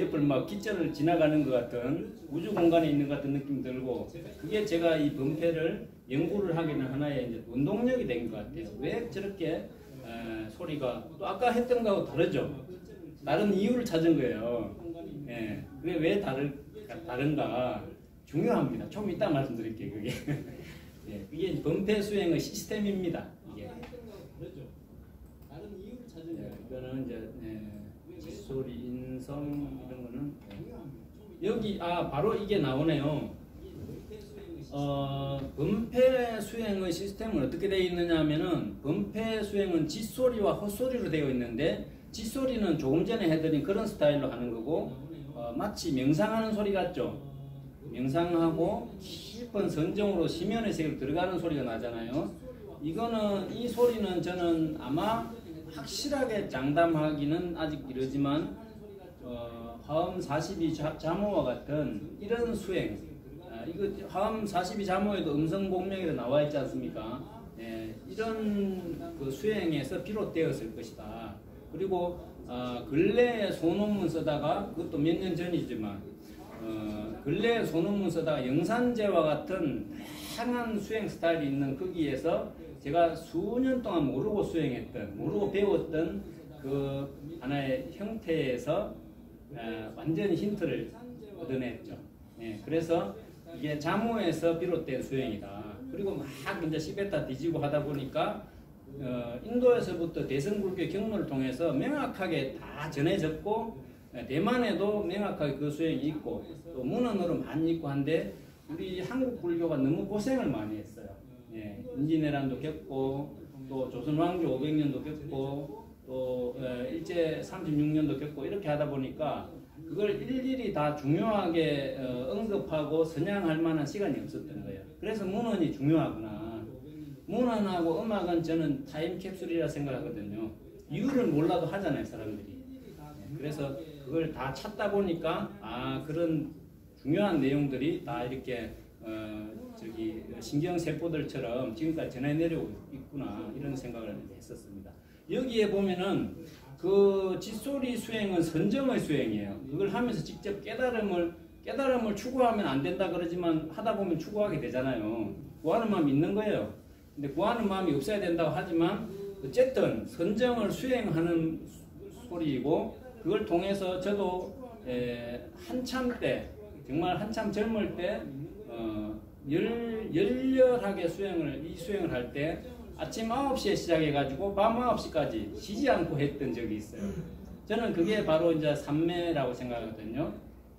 옆을 막 기전을 지나가는 것 같은 우주 공간에 있는 것 같은 느낌 들고 그게 제가 이 범패를 연구를 하기는 하나의 이제 운동력이 된 것 같아요. 왜 저렇게 에, 소리가 또 아까 했던 거하고 다르죠? 다른 이유를 찾은 거예요. 예, 그게 왜 다를, 다른가? 중요합니다. 좀 이따 말씀드릴게요, 그게. *laughs* 예, 그게 범패 수행의 시스템입니다. 이게. 예, 이거는 이제 예, 칫소리, 인성. 여기 아 바로 이게 나오네요. 어, 범패 수행의 시스템은 어떻게 되어 있느냐면은 범패 수행은 짓소리와 헛소리로 되어 있는데 짓소리는 조금 전에 해드린 그런 스타일로 하는 거고 어, 마치 명상하는 소리 같죠. 명상하고 깊은 선정으로 심연의 세계로 들어가는 소리가 나잖아요. 이거는 이 소리는 저는 아마 확실하게 장담하기는 아직 이르지만 어, 화음 42 자, 자모와 같은 이런 수행 아, 이거 화음 42 자모에도 음성 공명에도 나와 있지 않습니까? 예, 이런 그 수행에서 비롯되었을 것이다. 그리고 어, 근래에 소논문 쓰다가 그것도 몇 년 전이지만 어, 근래에 소논문 쓰다가 영산제와 같은 다양한 수행 스타일이 있는 거기에서 제가 수년 동안 모르고 수행했던 모르고 배웠던 그 하나의 형태에서 어, 완전히 힌트를 얻어냈죠. 예, 그래서 이게 자모에서 비롯된 수행이다. 그리고 막 이제 시베타 뒤지고 하다 보니까 어, 인도에서부터 대성불교 경로를 통해서 명확하게 다 전해졌고 예, 대만에도 명확하게 그 수행이 있고 또 문헌으로 많이 있고 한데 우리 한국 불교가 너무 고생을 많이 했어요. 예, 임진왜란도 겪고 또 조선 왕조 500년도 겪고 또 예, 일제 36년도 겪고 이렇게 하다 보니까 그걸 일일이 다 중요하게 어, 언급하고 선양할 만한 시간이 없었던 거예요. 그래서 문헌이 중요하구나. 문헌하고 음악은 저는 타임캡슐이라 생각하거든요. 이유를 몰라도 하잖아요, 사람들이. 예, 그래서 그걸 다 찾다 보니까 아 그런 중요한 내용들이 다 이렇게 어, 저기 신경 세포들처럼 지금까지 전해 내려오고 있구나 이런 생각을 했었습니다. 여기에 보면은 그 짓소리 수행은 선정의 수행이에요. 그걸 하면서 직접 깨달음을 깨달음을 추구하면 안 된다 그러지만 하다 보면 추구하게 되잖아요. 구하는 마음이 있는 거예요. 근데 구하는 마음이 없어야 된다고 하지만 어쨌든 선정을 수행하는 소리이고 그걸 통해서 저도 에, 한참 때 정말 한참 젊을 때 어, 열, 열렬하게 수행을 이 수행을 할때 아침 9시에 시작해 가지고 밤 9시까지 쉬지 않고 했던 적이 있어요. 저는 그게 바로 이제 삼매라고 생각하거든요.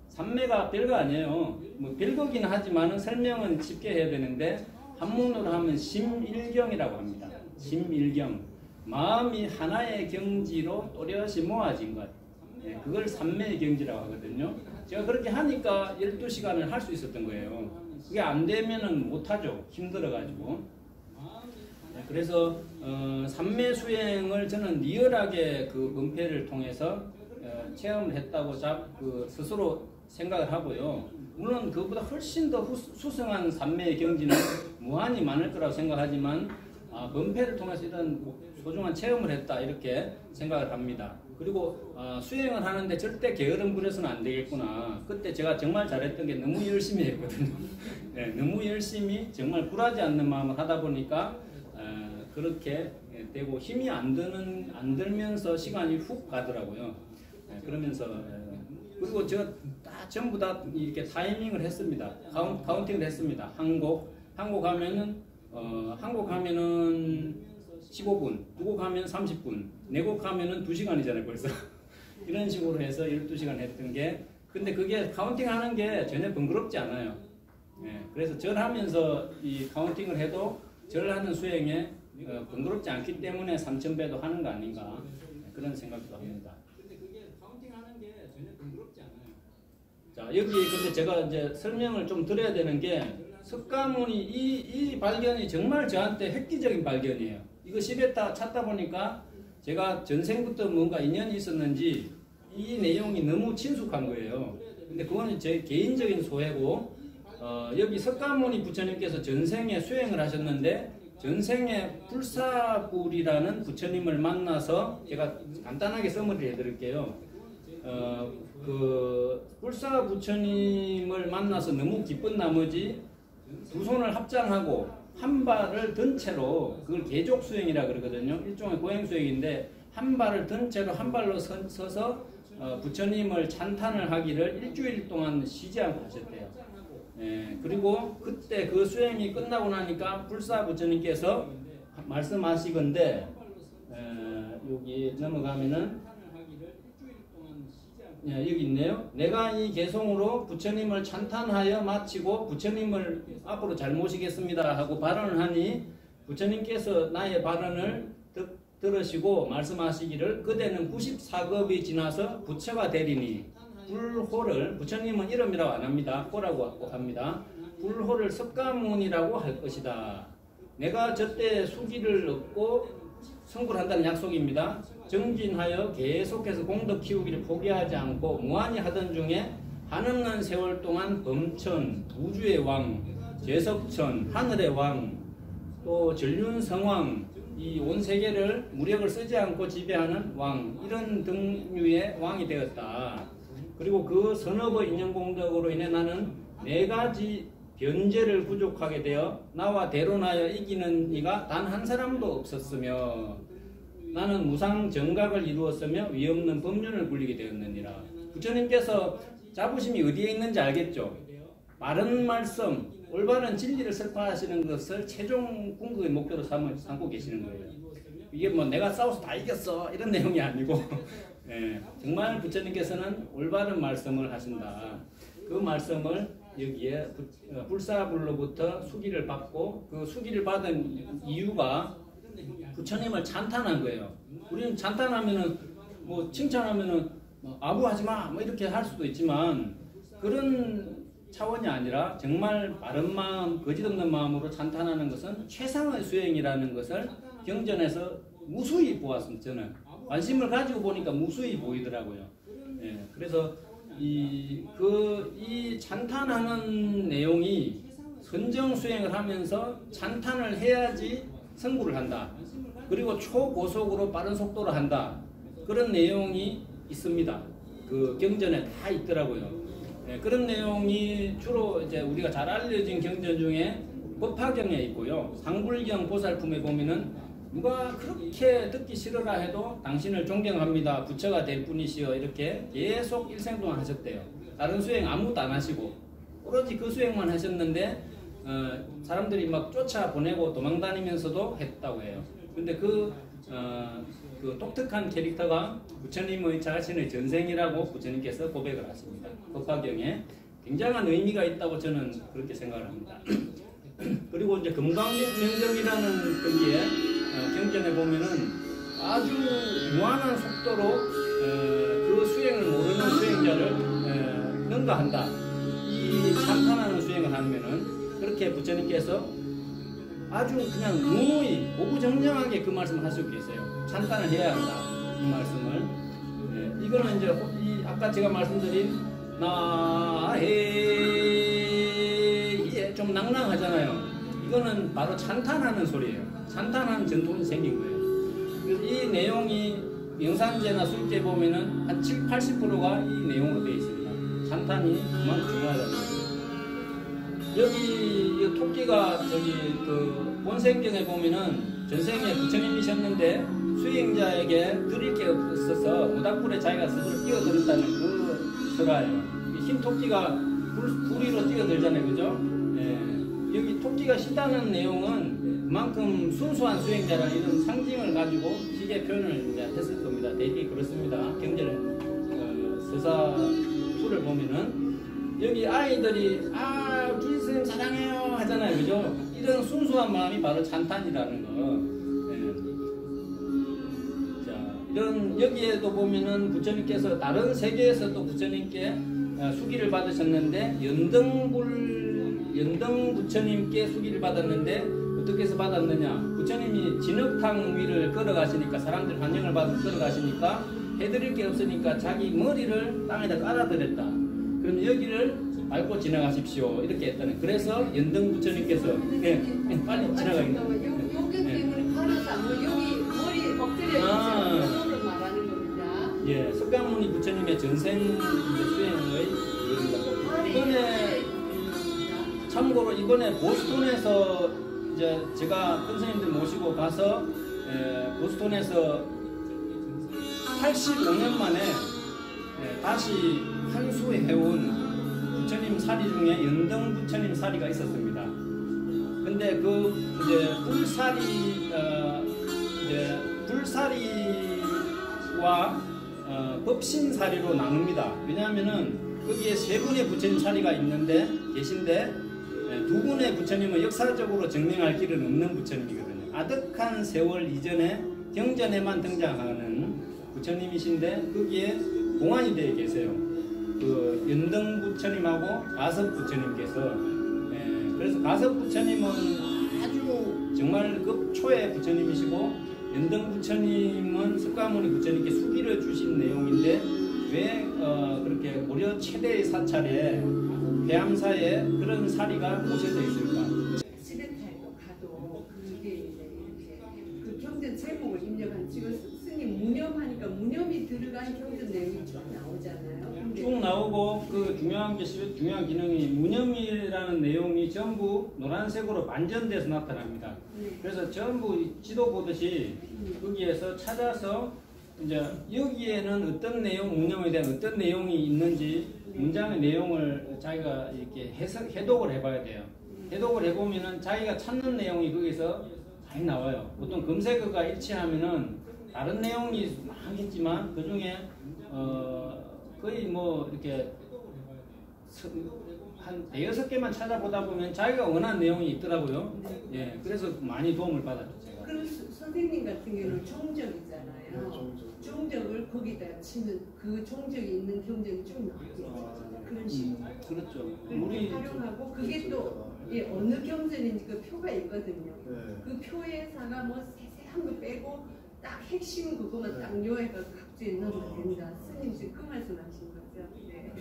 삼매가 별거 아니에요. 뭐 별거긴 하지만은 설명은 쉽게 해야 되는데 한문으로 하면 심일경이라고 합니다. 심일경. 마음이 하나의 경지로 또렷이 모아진 것. 예, 그걸 삼매의 경지라고 하거든요. 제가 그렇게 하니까 12시간을 할 수 있었던 거예요. 그게 안 되면은 못하죠. 힘들어가지고. 네, 그래서 어, 삼매 수행을 저는 리얼하게 그 은폐를 통해서 어, 체험을 했다고 잡, 그 스스로 생각을 하고요. 물론 그보다 훨씬 더 후, 수승한 삼매의 경지는 *laughs* 무한히 많을 거라고 생각하지만 아, 은폐를 통해서 이런 소중한 체험을 했다 이렇게 생각을 합니다. 그리고 아, 수행을 하는데 절대 게으름 부려서는 안 되겠구나. 그때 제가 정말 잘했던 게 너무 열심히 했거든요. *laughs* 네, 너무 열심히 정말 굴하지 않는 마음을 하다 보니까 어, 그렇게 되고 힘이 안 드는 안 들면서 시간이 훅 가더라고요. 네, 그러면서 어, 그리고 제가 다 전부 다 이렇게 타이밍을 했습니다. coun, counting을 했습니다. 한곡 한곡 하면은 어, 한곡 하면은 15분, 두 곡 하면 30분, 네 곡 하면은 2시간이잖아요, 벌써. *laughs* 이런 식으로 해서 12시간 했던 게 근데 그게 counting 하는 게 전혀 번거롭지 않아요. 예, 그래서 절하면서 이 counting을 해도 절하는 수행에 어, 번거롭지 않기 때문에 3,000배도 하는 거 아닌가 예, 그런 생각도 합니다. 근데 그게 counting 하는 게 전혀 번거롭지 않아요. 자 여기 근데 제가 이제 설명을 좀 드려야 되는 게 석가모니 이, 이 발견이 정말 저한테 획기적인 발견이에요. 이거 시베타 찾다 보니까 제가 전생부터 뭔가 인연이 있었는지 이 내용이 너무 친숙한 거예요. 근데 그거는 제 개인적인 소회고 어, 여기 석가모니 부처님께서 전생에 수행을 하셨는데 전생에 불사불이라는 부처님을 만나서 제가 간단하게 써머리 해드릴게요. 어, 그 불사 부처님을 만나서 너무 기쁜 나머지 두 손을 합장하고 한 발을 든 채로 그걸 계족 수행이라 그러거든요. 일종의 고행 수행인데 한 발을 든 채로 한 발로 서, 서서 어, 부처님을 찬탄을 하기를 일주일 동안 쉬지 않고 하셨대요. 예, 그리고 그때 그 수행이 끝나고 나니까 불사 부처님께서 말씀하시건데 에, 여기 넘어가면은 예, 여기 있네요. 내가 이 개송으로 부처님을 찬탄하여 마치고 부처님을 앞으로 잘 모시겠습니다 하고 발언을 하니 부처님께서 나의 발언을 듣, 들으시고 말씀하시기를 그대는 94급이 지나서 부처가 되리니 불호를 부처님은 이름이라고 안 합니다. 호라고 합니다. 불호를 석가문이라고 할 것이다. 내가 저때 수기를 얻고 성불 한다는 약속입니다. 정진하여 계속해서 공덕 키우기를 포기하지 않고 무한히 하던 중에 한없는 세월 동안 범천, 우주의 왕, 제석천, 하늘의 왕, 또 전륜성왕, 이 온 세계를 무력을 쓰지 않고 지배하는 왕, 이런 등류의 왕이 되었다. 그리고 그 선업의 인연공덕으로 인해 나는 네 가지 변제를 부족하게 되어 나와 대론하여 이기는 이가 단 한 사람도 없었으며 나는 무상 정각을 이루었으며 위없는 법륜을 굴리게 되었느니라. 부처님께서 자부심이 어디에 있는지 알겠죠? 바른 말씀, 올바른 진리를 설파하시는 것을 최종 궁극의 목표로 삼, 삼고 계시는 거예요. 이게 뭐 내가 싸워서 다 이겼어 이런 내용이 아니고 예, 정말 부처님께서는 올바른 말씀을 하신다. 그 말씀을 여기에 부- 어, 불사불로부터 수기를 받고 그 수기를 받은 이유가 부처님을 찬탄한 거예요. 우리는 찬탄하면은 뭐 칭찬하면은 뭐 아부하지 마, 뭐 이렇게 할 수도 있지만 그런 차원이 아니라 정말 바른 마음, 거짓 없는 마음으로 찬탄하는 것은 최상의 수행이라는 것을 경전에서 무수히 보았습니다. 저는 관심을 가지고 보니까 무수히 보이더라고요. 예, 그래서 이 그 이 찬탄하는 내용이 선정 수행을 하면서 찬탄을 해야지 성불을 한다. 그리고 초고속으로 빠른 속도로 한다. 그런 내용이 있습니다. 그 경전에 다 있더라고요. 예, 그런 내용이 주로 이제 우리가 잘 알려진 경전 중에 법화경에 있고요. 상불경 보살품에 보면은 누가 그렇게 듣기 싫으라 해도 당신을 존경합니다. 부처가 될 뿐이시여 이렇게 계속 일생 동안 하셨대요. 다른 수행 아무것도 안 하시고 오로지 그 수행만 하셨는데 어, 사람들이 막 쫓아 보내고 도망다니면서도 했다고 해요. 근데 그, 어, 그 독특한 캐릭터가 부처님의 자신의 전생이라고 부처님께서 고백을 하십니다. 법화경에 굉장한 의미가 있다고 저는 그렇게 생각을 합니다. *clears throat* *clears throat* 그리고 이제 금강명정이라는 거기에 어, 경전에 보면은 아주 무한한 속도로 어, 그 수행을 모르는 수행자를 어, 능가한다. 이 찬탄하는 수행을 하면은 그렇게 부처님께서 아주 그냥 누누이 오구정정하게 그 말씀을 하시고 계세요. 찬탄을 해야 한다. 이 말씀을. 예, 이거는 이제 호- 이 아까 제가 말씀드린 나해 좀 낭낭하잖아요. 이거는 바로 찬탄하는 소리예요. 찬탄하는 전통이 생긴 거예요. 그래서 이 내용이 영산제나 술제 보면은 한 7, 80%가 이 내용으로 되어 있습니다. 찬탄이 그만큼 중요하다는 거예요. 여기 이 토끼가 저기 그 본생경에 보면은 전생에 부처님이셨는데 수행자에게 드릴 게 없어서 모닥불에 자기가 스스로 뛰어들었다는 그 설화예요. 이흰 토끼가 불, 불 위로 뛰어들잖아요, 그죠? 예. 여기 토끼가 신다는 내용은 그만큼 순수한 수행자라 이런 상징을 가지고 시계 표현을 했을 겁니다. 대개 그렇습니다. 경전 어, 서사 풀을 보면은 여기 아이들이 아 주인 선생님 사랑해요 하잖아요 그죠 이런 순수한 마음이 바로 찬탄이라는 거 예. 자 이런 여기에도 보면은 부처님께서 다른 세계에서 또 부처님께 어, 수기를 받으셨는데 연등불 연등 부처님께 수기를 받았는데 어떻게 해서 받았느냐 부처님이 진흙탕 위를 걸어가시니까 사람들 환영을 받아 걸어가시니까 해드릴 게 없으니까 자기 머리를 땅에다 깔아드렸다 그럼 여기를 밟고 지나가십시오. 이렇게 했다는. 그래서 연등 부처님께서 예, 예, 빨리 지나가겠다. 요격 때문에 팔아서 안 보여. 여기 머리 엎드려 아. 말하는 겁니다. 예, 석가모니 부처님의 전생 수행의. 팔이 이번에 참고로 이번에 보스턴에서 이제 제가 큰 스님들 모시고 가서 에, 보스턴에서 85년 만에 에, 다시 환수해온 부처님 사리 중에 연등 부처님 사리가 있었습니다. 근데 그 이제 불사리 어, 이제 불사리와 어, 법신사리로 나눕니다. 왜냐하면은 거기에 세 분의 부처님 사리가 있는데 계신데 예, 두 분의 부처님은 역사적으로 증명할 길은 없는 부처님이거든요. 아득한 세월 이전에 경전에만 등장하는 부처님이신데 거기에 공안이 되어 계세요. 그 연등 부처님하고 가섭 부처님께서 예, 그래서 가섭 부처님은 아주 정말 급초의 부처님이시고 연등 부처님은 석가모니 부처님께 수기를 주신 내용인데 왜 어, 그렇게 고려 최대의 사찰에 대암사에 그런 사리가 모셔져 있을까? 시대타에도 가도 그게 이제 그 경전 제목을 입력한 지금 스님 무념하니까 무념이 들어간 경전 내용이 쭉 나오잖아요. 쭉 나오고 그 중요한 게 시- 중요한 기능이 무념이라는 내용이 전부 노란색으로 반전돼서 나타납니다. 네. 그래서 전부 이 지도 보듯이 거기에서 찾아서 이제 여기에는 어떤 내용, 무념에 대한 어떤 내용이 있는지 문장의 내용을 자기가 이렇게 해석, 해독을 해봐야 돼요. 해독을 해보면은 자기가 찾는 내용이 거기서 많이 나와요. 보통 검색어가 일치하면은 다른 내용이 많겠지만 그 중에 어 거의 뭐 이렇게 서- 한 대여섯 개만 찾아보다 보면 자기가 원하는 내용이 있더라고요. 네. 예, 그래서 많이 도움을 받았죠 제가. 그럼 수- 선생님 같은 경우는 종적이잖아요. 종적을 거기다 치면 그 종적이 있는 경전이 쭉 나오죠. 그런 식으로. 음, 그렇죠. 우리 활용하고 그게 또 예, 어느 경전인지 그 표가 있거든요. 네. 그 표에다가 뭐 세세한 거 빼고 딱 핵심 그거만 딱 요해가 각주에 넣으면 된다. 스님 지금 그 말씀 하신 거죠. 네.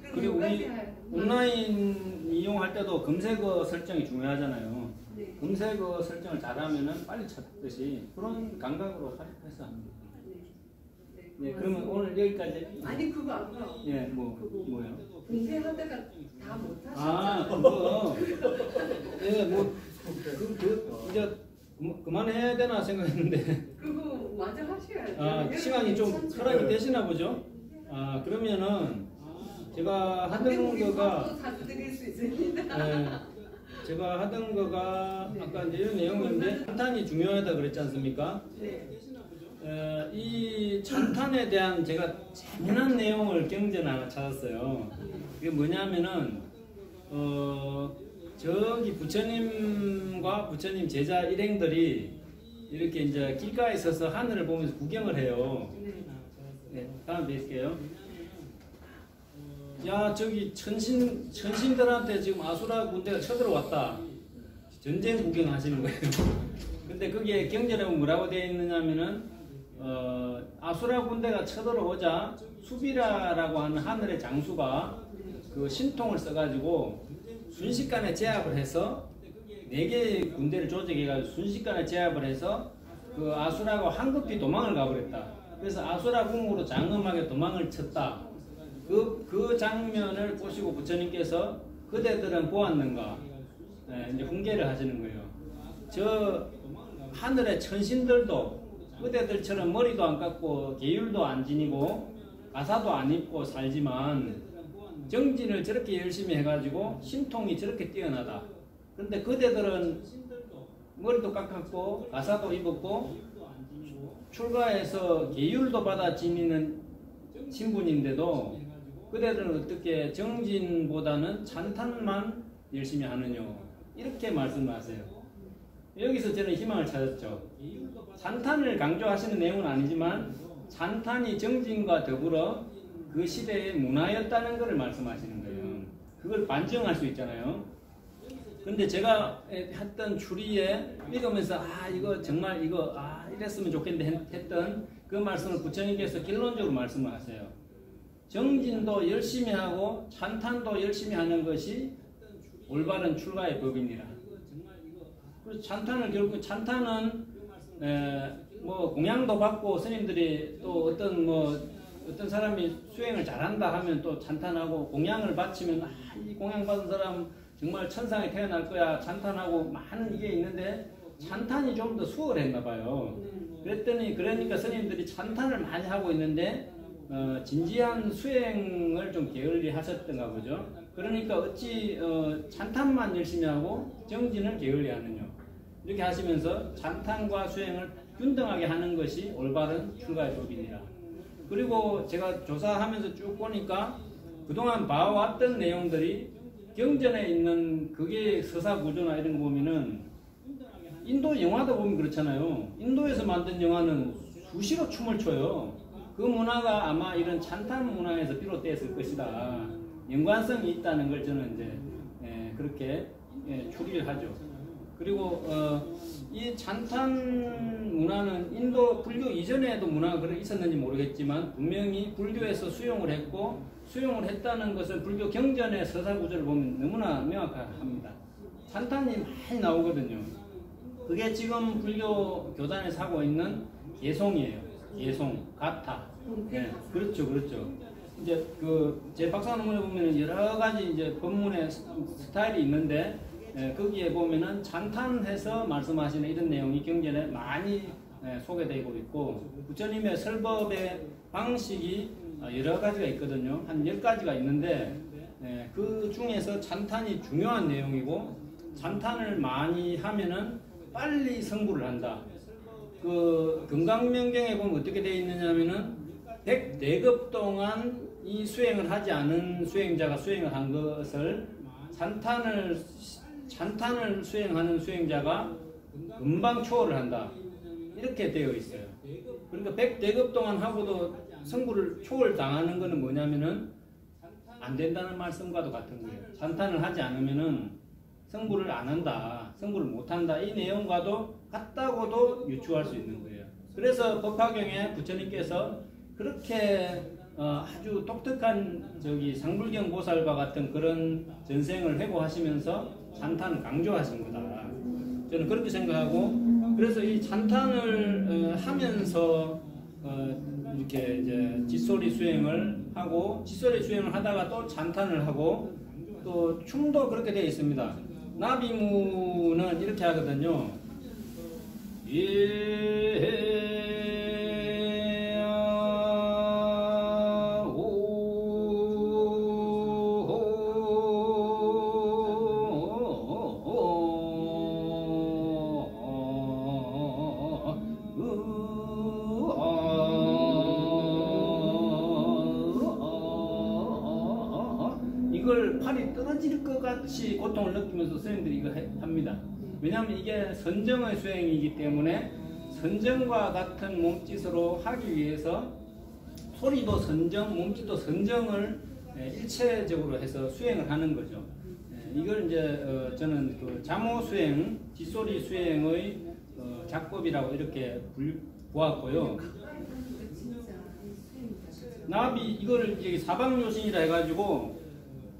그럼 그리고 우리 온라인 이용할 때도 검색어 설정이 중요하잖아요. 네. 검색어 설정을 잘하면은 빨리 찾듯이 그런 감각으로 활용해서 합니다. 네. 예, 그러면 오늘 여기까지. 아니 그거 아까 예, 뭐 뭐요? 공부하다가 다 아, 못하셨잖아요. 그거. 예, 뭐, 그, 그, 이제 뭐 그만해야 되나 생각했는데. 그거 마저 하셔야죠. 아, 시간이 좀? 허락이 되시나 보죠? 아, 그러면은 제가 하던 거가, 밥도 다 드릴 수 있습니다. 예, 제가 하던 거가 아까 이제 이런 내용인데, 찬탄이 중요하다 그랬지 않습니까? 네. 에, 이 찬탄에 대한 제가 재미난 내용을 경전 하나 찾았어요. 그게 뭐냐면은 어 저기 부처님과 부처님 제자 일행들이 이렇게 이제 길가에 서서 하늘을 보면서 구경을 해요. 네. 네, 다음 뵐게요. 야 저기 천신 천신들한테 지금 아수라 군대가 쳐들어왔다. 전쟁 구경하시는 거예요. *laughs* 근데 그게 경전에 뭐라고 되어 있느냐면은 어, 아수라 군대가 쳐들어오자 수비라라고 하는 하늘의 장수가 그 신통을 써가지고 순식간에 제압을 해서 네 개의 군대를 조직해가지고 순식간에 제압을 해서 그 아수라가 황급히 도망을 가버렸다. 그래서 아수라 궁으로 장엄하게 도망을 쳤다. 그, 그 장면을 보시고 부처님께서 그대들은 보았는가? 예, 이제 훈계를 하시는 거예요. 저 하늘의 천신들도 그대들처럼 머리도 안 깎고 계율도 안 지니고 가사도 안 입고 살지만 정진을 저렇게 열심히 해가지고 신통이 저렇게 뛰어나다. 근데 그대들은 머리도 깎았고 가사도 입었고 출가해서 계율도 받아 지니는 신분인데도 그대들은 어떻게 정진보다는 찬탄만 열심히 하느냐 이렇게 말씀하세요. 여기서 저는 희망을 찾았죠. 찬탄을 강조하시는 내용은 아니지만 찬탄이 정진과 더불어 그 시대의 문화였다는 것을 말씀하시는 거예요. 그걸 반증할 수 있잖아요. 근데 제가 했던 추리에 읽으면서 아 이거 정말 이거 아 이랬으면 좋겠는데 했던 그 말씀을 부처님께서 결론적으로 말씀을 하세요. 정진도 열심히 하고 찬탄도 열심히 하는 것이 올바른 출가의 법이니라. 그래서 찬탄을 결국 찬탄은 에, 뭐 공양도 받고 스님들이 또 어떤 뭐 어떤 사람이 수행을 잘한다 하면 또 찬탄하고 공양을 바치면 아, 이 공양 받은 사람 정말 천상에 태어날 거야 찬탄하고 많은 이게 있는데 찬탄이 좀 더 수월했나 봐요. 그랬더니 그러니까 스님들이 찬탄을 많이 하고 있는데 어, 진지한 수행을 좀 게을리 하셨던가 보죠. 그러니까 어찌 어, 찬탄만 열심히 하고 정진을 게을리 하느냐. 이렇게 하시면서 찬탄과 수행을 균등하게 하는 것이 올바른 출가의 법이니라. 그리고 제가 조사하면서 쭉 보니까 그동안 봐왔던 내용들이 경전에 있는 그게 서사 구조나 이런 거 보면은 인도 영화도 보면 그렇잖아요. 인도에서 만든 영화는 수시로 춤을 춰요. 그 문화가 아마 이런 찬탄 문화에서 비롯됐을 것이다. 연관성이 있다는 걸 저는 이제 예, 그렇게 예, 추리를 하죠. 그리고 어, 이 찬탄 문화는 인도 불교 이전에도 문화가 있었는지 모르겠지만 분명히 불교에서 수용을 했고 수용을 했다는 것을 불교 경전의 서사 구조를 보면 너무나 명확합니다. 찬탄이 많이 나오거든요. 그게 지금 불교 교단에서 하고 있는 개송이에요. 개송, 가타. 네, 그렇죠, 그렇죠. 이제 그 제 박사 논문에 보면은 여러 가지 이제 법문의 스- 스타일이 있는데 예, 거기에 보면은 찬탄해서 말씀하시는 이런 내용이 경전에 많이 예, 소개되고 있고 부처님의 설법의 방식이 어, 여러 가지가 있거든요. 한 열 가지가 있는데 예, 그 중에서 찬탄이 중요한 내용이고 찬탄을 많이 하면은 빨리 성불을 한다. 그 건강명경에 보면 어떻게 되어 있느냐면은 104급 동안 이 수행을 하지 않은 수행자가 수행을 한 것을 찬탄을 찬탄을 수행하는 수행자가 금방 초월을 한다. 이렇게 되어 있어요. 그러니까 100대급 동안 하고도 성부를 초월 당하는 것은 뭐냐면은 안 된다는 말씀과도 같은 거예요. 찬탄을 하지 않으면은 성부를 안 한다, 성부를 못 한다 이 내용과도 같다고도 유추할 수 있는 거예요. 그래서 법화경에 부처님께서 그렇게 어, 아주 독특한 저기 상불경 보살과 같은 그런 전생을 회고하시면서 찬탄을 강조하신 거다. 저는 그렇게 생각하고 그래서 이 찬탄을 어, 하면서 어, 이렇게 이제 짓소리 수행을 하고 짓소리 수행을 하다가 또 찬탄을 하고 또 춤도 그렇게 되어 있습니다. 나비무는 이렇게 하거든요. 이 떨어질 것 같이 고통을 느끼면서 선생님들이 이거 해- 합니다. 왜냐하면 이게 선정의 수행이기 때문에 선정과 같은 몸짓으로 하기 위해서 소리도 선정, 몸짓도 선정을 예, 일체적으로 해서 수행을 하는 거죠. 예, 이걸 이제 어, 저는 그 자모 수행, 뒷소리 수행의 어, 작법이라고 이렇게 불- 보았고요. 나비 이거를 사방요신이라 해가지고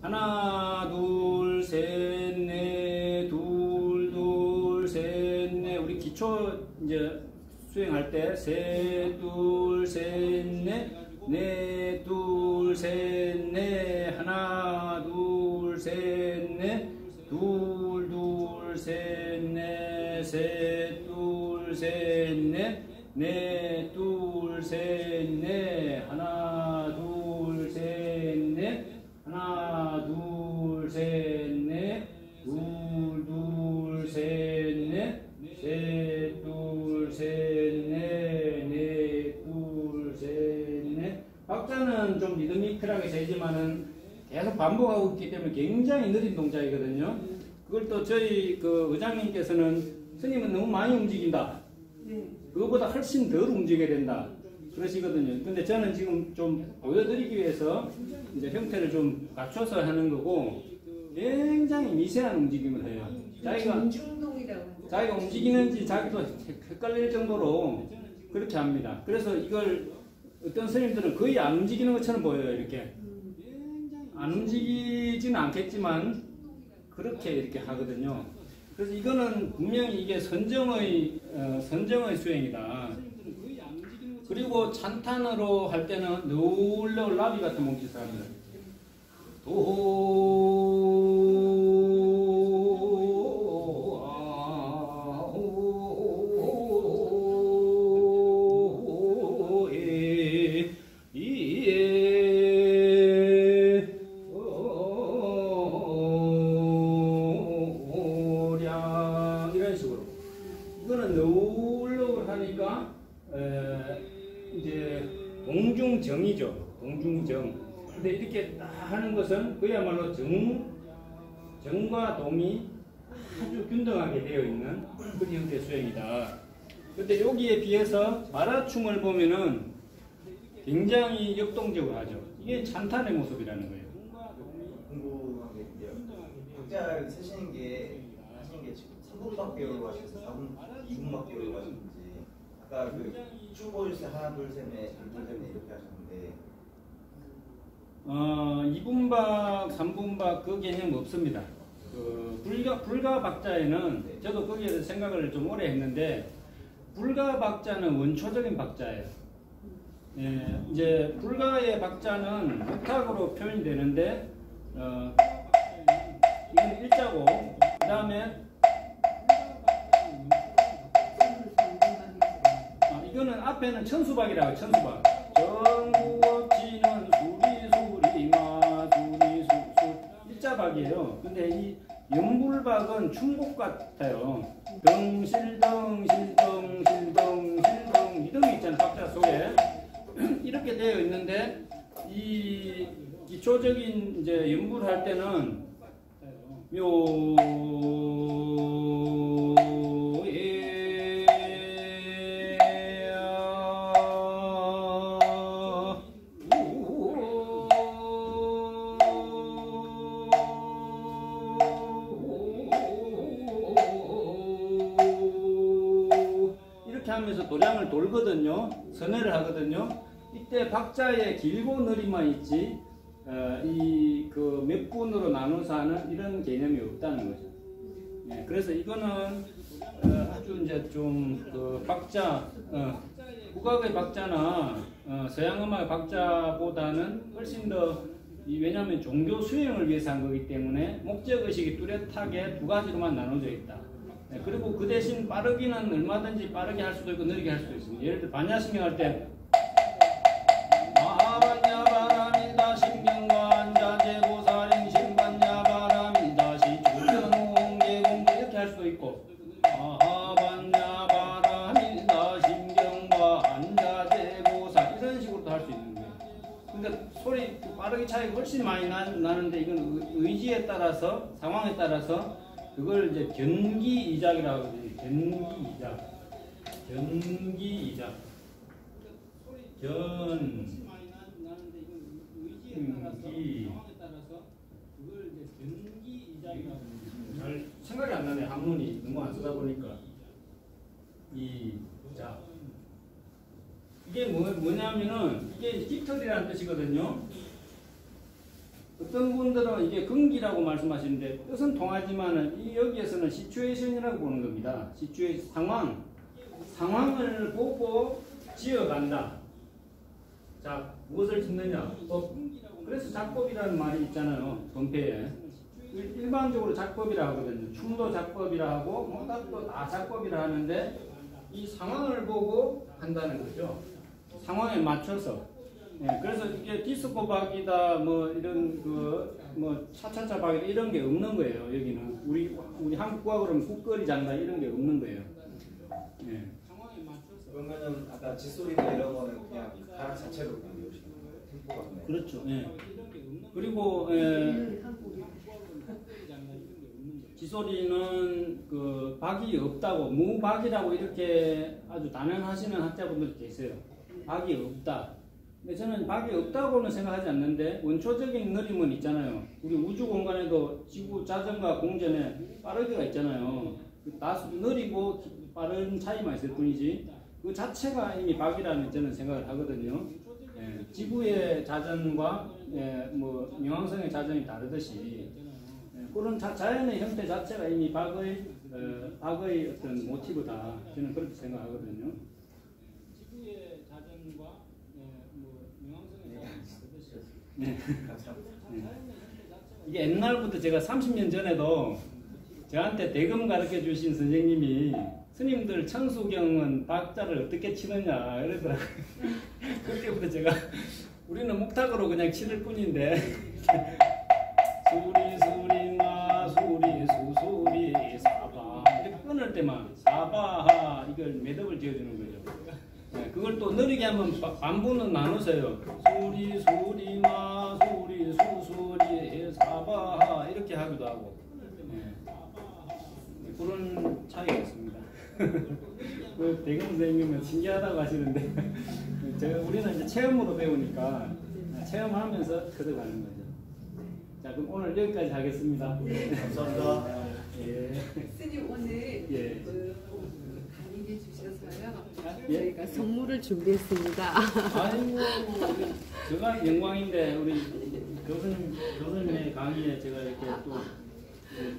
하나 둘 셋 넷 둘 둘 셋 넷. 우리 기초 이제 수행할 때 셋 둘 셋 넷 넷 둘 셋 넷. 하나 둘 셋 넷. 둘 둘 셋 넷. 셋 둘 셋 넷. 넷 둘 셋 반복하고 있기 때문에 굉장히 느린 동작이거든요. 그걸 또 저희 그 의장님께서는 스님은 너무 많이 움직인다. 네. 그거보다 훨씬 덜 움직여야 된다. 그러시거든요. 근데 저는 지금 좀 보여드리기 위해서 이제 형태를 좀 갖춰서 하는 거고 굉장히 미세한 움직임을 해요. 자기가. 자기가 움직이는지 자기도 헷갈릴 정도로 그렇게 합니다. 그래서 이걸 어떤 스님들은 거의 안 움직이는 것처럼 보여요. 이렇게 안 움직이지는 않겠지만 그렇게 이렇게 하거든요. 그래서 이거는 분명히 이게 선정의 어, 선정의 수행이다. 그리고 찬탄으로 할 때는 너울너울 나비 같은 몸짓을 합니다. 도에 것은 그야말로 정, 정과 동이 아주 균등하게 되어 있는 그런 형태의 수행이다. 근데 여기에 비해서 마라충을 보면은 굉장히 역동적으로 하죠. 이게 찬탄의 모습이라는 거예요. 궁금한 게. 각자 쓰시는 게 하시는 게 지금 3분밖에 배우고 하셔서 4분, 2분밖에 배우고 하셨는지 아까 그쭉 보여주실 때 하나 둘셋넷 둘셋넷 이렇게 하셨는데 어, 2분박, 3분박 그 개념 없습니다. 그 불가 불가 박자에는 저도 거기에 대해서 생각을 좀 오래 했는데 불가 박자는 원초적인 박자예요. 예, 이제 불가의 박자는 옥탁으로 표현이 되는데 어, 이건 일자고 그 다음에 아, 이거는 앞에는 천수박이라고 천수박. 정구업지는 수 일자박이에요. 근데 이 연불박은 충곡 같아요. 덩실덩실덩실덩실덩 이등이 있잖아요. 박자 속에 *clears throat* 이렇게 되어 있는데 이 기초적인 이제 연구를 할 때는 묘 돌거든요. 선회를 하거든요. 이때 박자의 길고 느림만 있지 어, 이그 몇 분으로 나눠서 하는 이런 개념이 없다는 거죠. 예, 그래서 이거는 어, 아주 이제 좀 그 박자 어, 국악의 박자나 어, 서양 음악의 박자보다는 훨씬 더 이, 왜냐하면 종교 수행을 위해서 한 거기 때문에 목적 의식이 뚜렷하게 두 가지로만 나눠져 있다. 예, 그리고 그 대신 빠르기는 얼마든지 빠르게 할 수도 있고 느리게 할 수도 있습니다. 예를 들어 반야신경 할 때 마하반야 바람이다 신경관 자재고사령 신반야 바람이다 시주변홍계공도 이렇게 할 수도 있고 마하반야 바람이다 신경관 자재고사 이런 식으로도 할 수 있는 거예요. 그러니까 소리 그 빠르기 차이가 훨씬 많이 나, 나는데 이건 의- 의지에 따라서 상황에 따라서 그걸 이제 견기 이작이라고 하거든요. 견기 이작. 견기 이작. 견 견기 잘 생각이 안 나네 한문이 너무 안 쓰다 보니까 이자 이게 뭐, 뭐냐면은 이게 깃털이라는 뜻이거든요. 어떤 분들은 이게 근기라고 말씀하시는데 뜻은 통하지만은 이 여기에서는 시츄에이션이라고 보는 겁니다. 시츄에이 상황 상황을 보고 지어간다. 자 무엇을 짓느냐? 법. 그래서 작법이라는 말이 있잖아요. 일- 일반적으로 작법이라 하거든요. 춤도 작법이라 하고 뭐다또 다 작법이라 하는데 이 상황을 보고 한다는 거죠. 상황에 맞춰서. 예, 그래서 이게 디스코 박이다 뭐 이런 그 뭐 차차차 박이다 이런 게 없는 거예요. 여기는 우리 우리 한국 국악으로는 국거리 장단 이런 게 없는 거예요. 예. 그러면은 아까 짓소리나 이런 거는 그냥 가락 자체로 그냥 외우시는 거예요? 템포가 그냥. 그렇죠. 예. 그리고 예, 음, 한국이. 지소리는 그 박이 없다고 무박이라고 이렇게 아주 단언하시는 학자분들 계세요. 박이 없다. 근데 저는 박이 없다고는 생각하지 않는데 원초적인 느림은 있잖아요. 우리 우주 공간에도 지구 자전과 공전에 빠르기가 있잖아요. 그 다소 느리고 빠른 차이만 있을 뿐이지 그 자체가 이미 박이라는 저는 생각을 하거든요. 예, 지구의 자전과 예, 뭐冥왕성의 자전이 다르듯이 예, 그런 자, 자연의 형태 자체가 이미 박의 어, 박의 어떤 모티브다 저는 그렇게 생각하거든요. 지구의 자전과 뭐冥왕성의 자전이 네. *laughs* 감사합니다. 이게 옛날부터 제가 30년 전에도 저한테 대금 가르쳐 주신 선생님이 스님들 천수경은 박자를 어떻게 치느냐 이러더라고요. *laughs* 그렇게부터 제가 우리는 목탁으로 그냥 치를 뿐인데 수리 수리마 수리 수수리 사바 이렇게 끊을 때만 사바하 이걸 매듭을 지어주는 거죠. 네, 그걸 또 느리게 한번 바- 반분은 나누세요. 수리 수리 마 수리 수수리 사바하 이렇게 하기도 하고 네. 네, 그런 차이가 있습니다. *laughs* 그 대금 선생님은 신기하다고 하시는데 *laughs* 저 우리는 이제 체험으로 배우니까 체험하면서 들어가는 거죠. 자 그럼 오늘 여기까지 하겠습니다. 감사합니다. *laughs* 예. 스님 오늘 예. 그. 예? 저희가 선물을 준비했습니다. 아이고 제가 영광인데 우리 교수님 교수님의 강의에 제가 이렇게 또 예.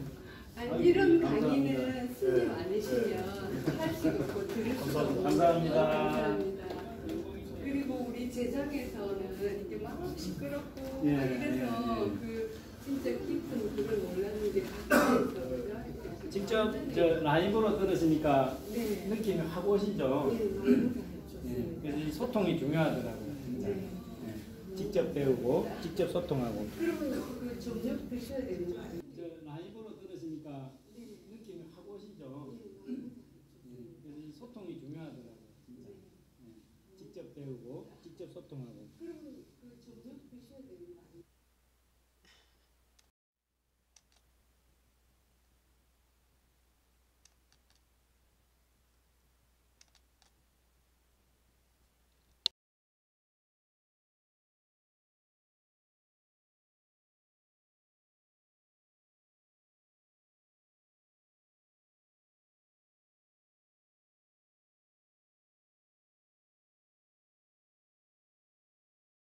아니, 이런 감사합니다. 강의는 스님 네. 아니시면 할 수가 없고 들을 수가 없고 감사합니다. 감사합니다. 그리고 우리 제작에서는 이게 막 시끄럽고 예, 막 이래서 예, 예. 그 진짜 깊은 그걸 몰랐는 게 가까이서? 직접 저 라이브로 들으시니까 네. 느낌이 확 오시죠. 네, 좋습니다. 그래서 이 소통이 중요하더라고요. 진짜. 네. 예, 직접 배우고 직접 소통하고. 그러면 그 점력 드셔야 되는 거 아니에요? 저 라이브로 들으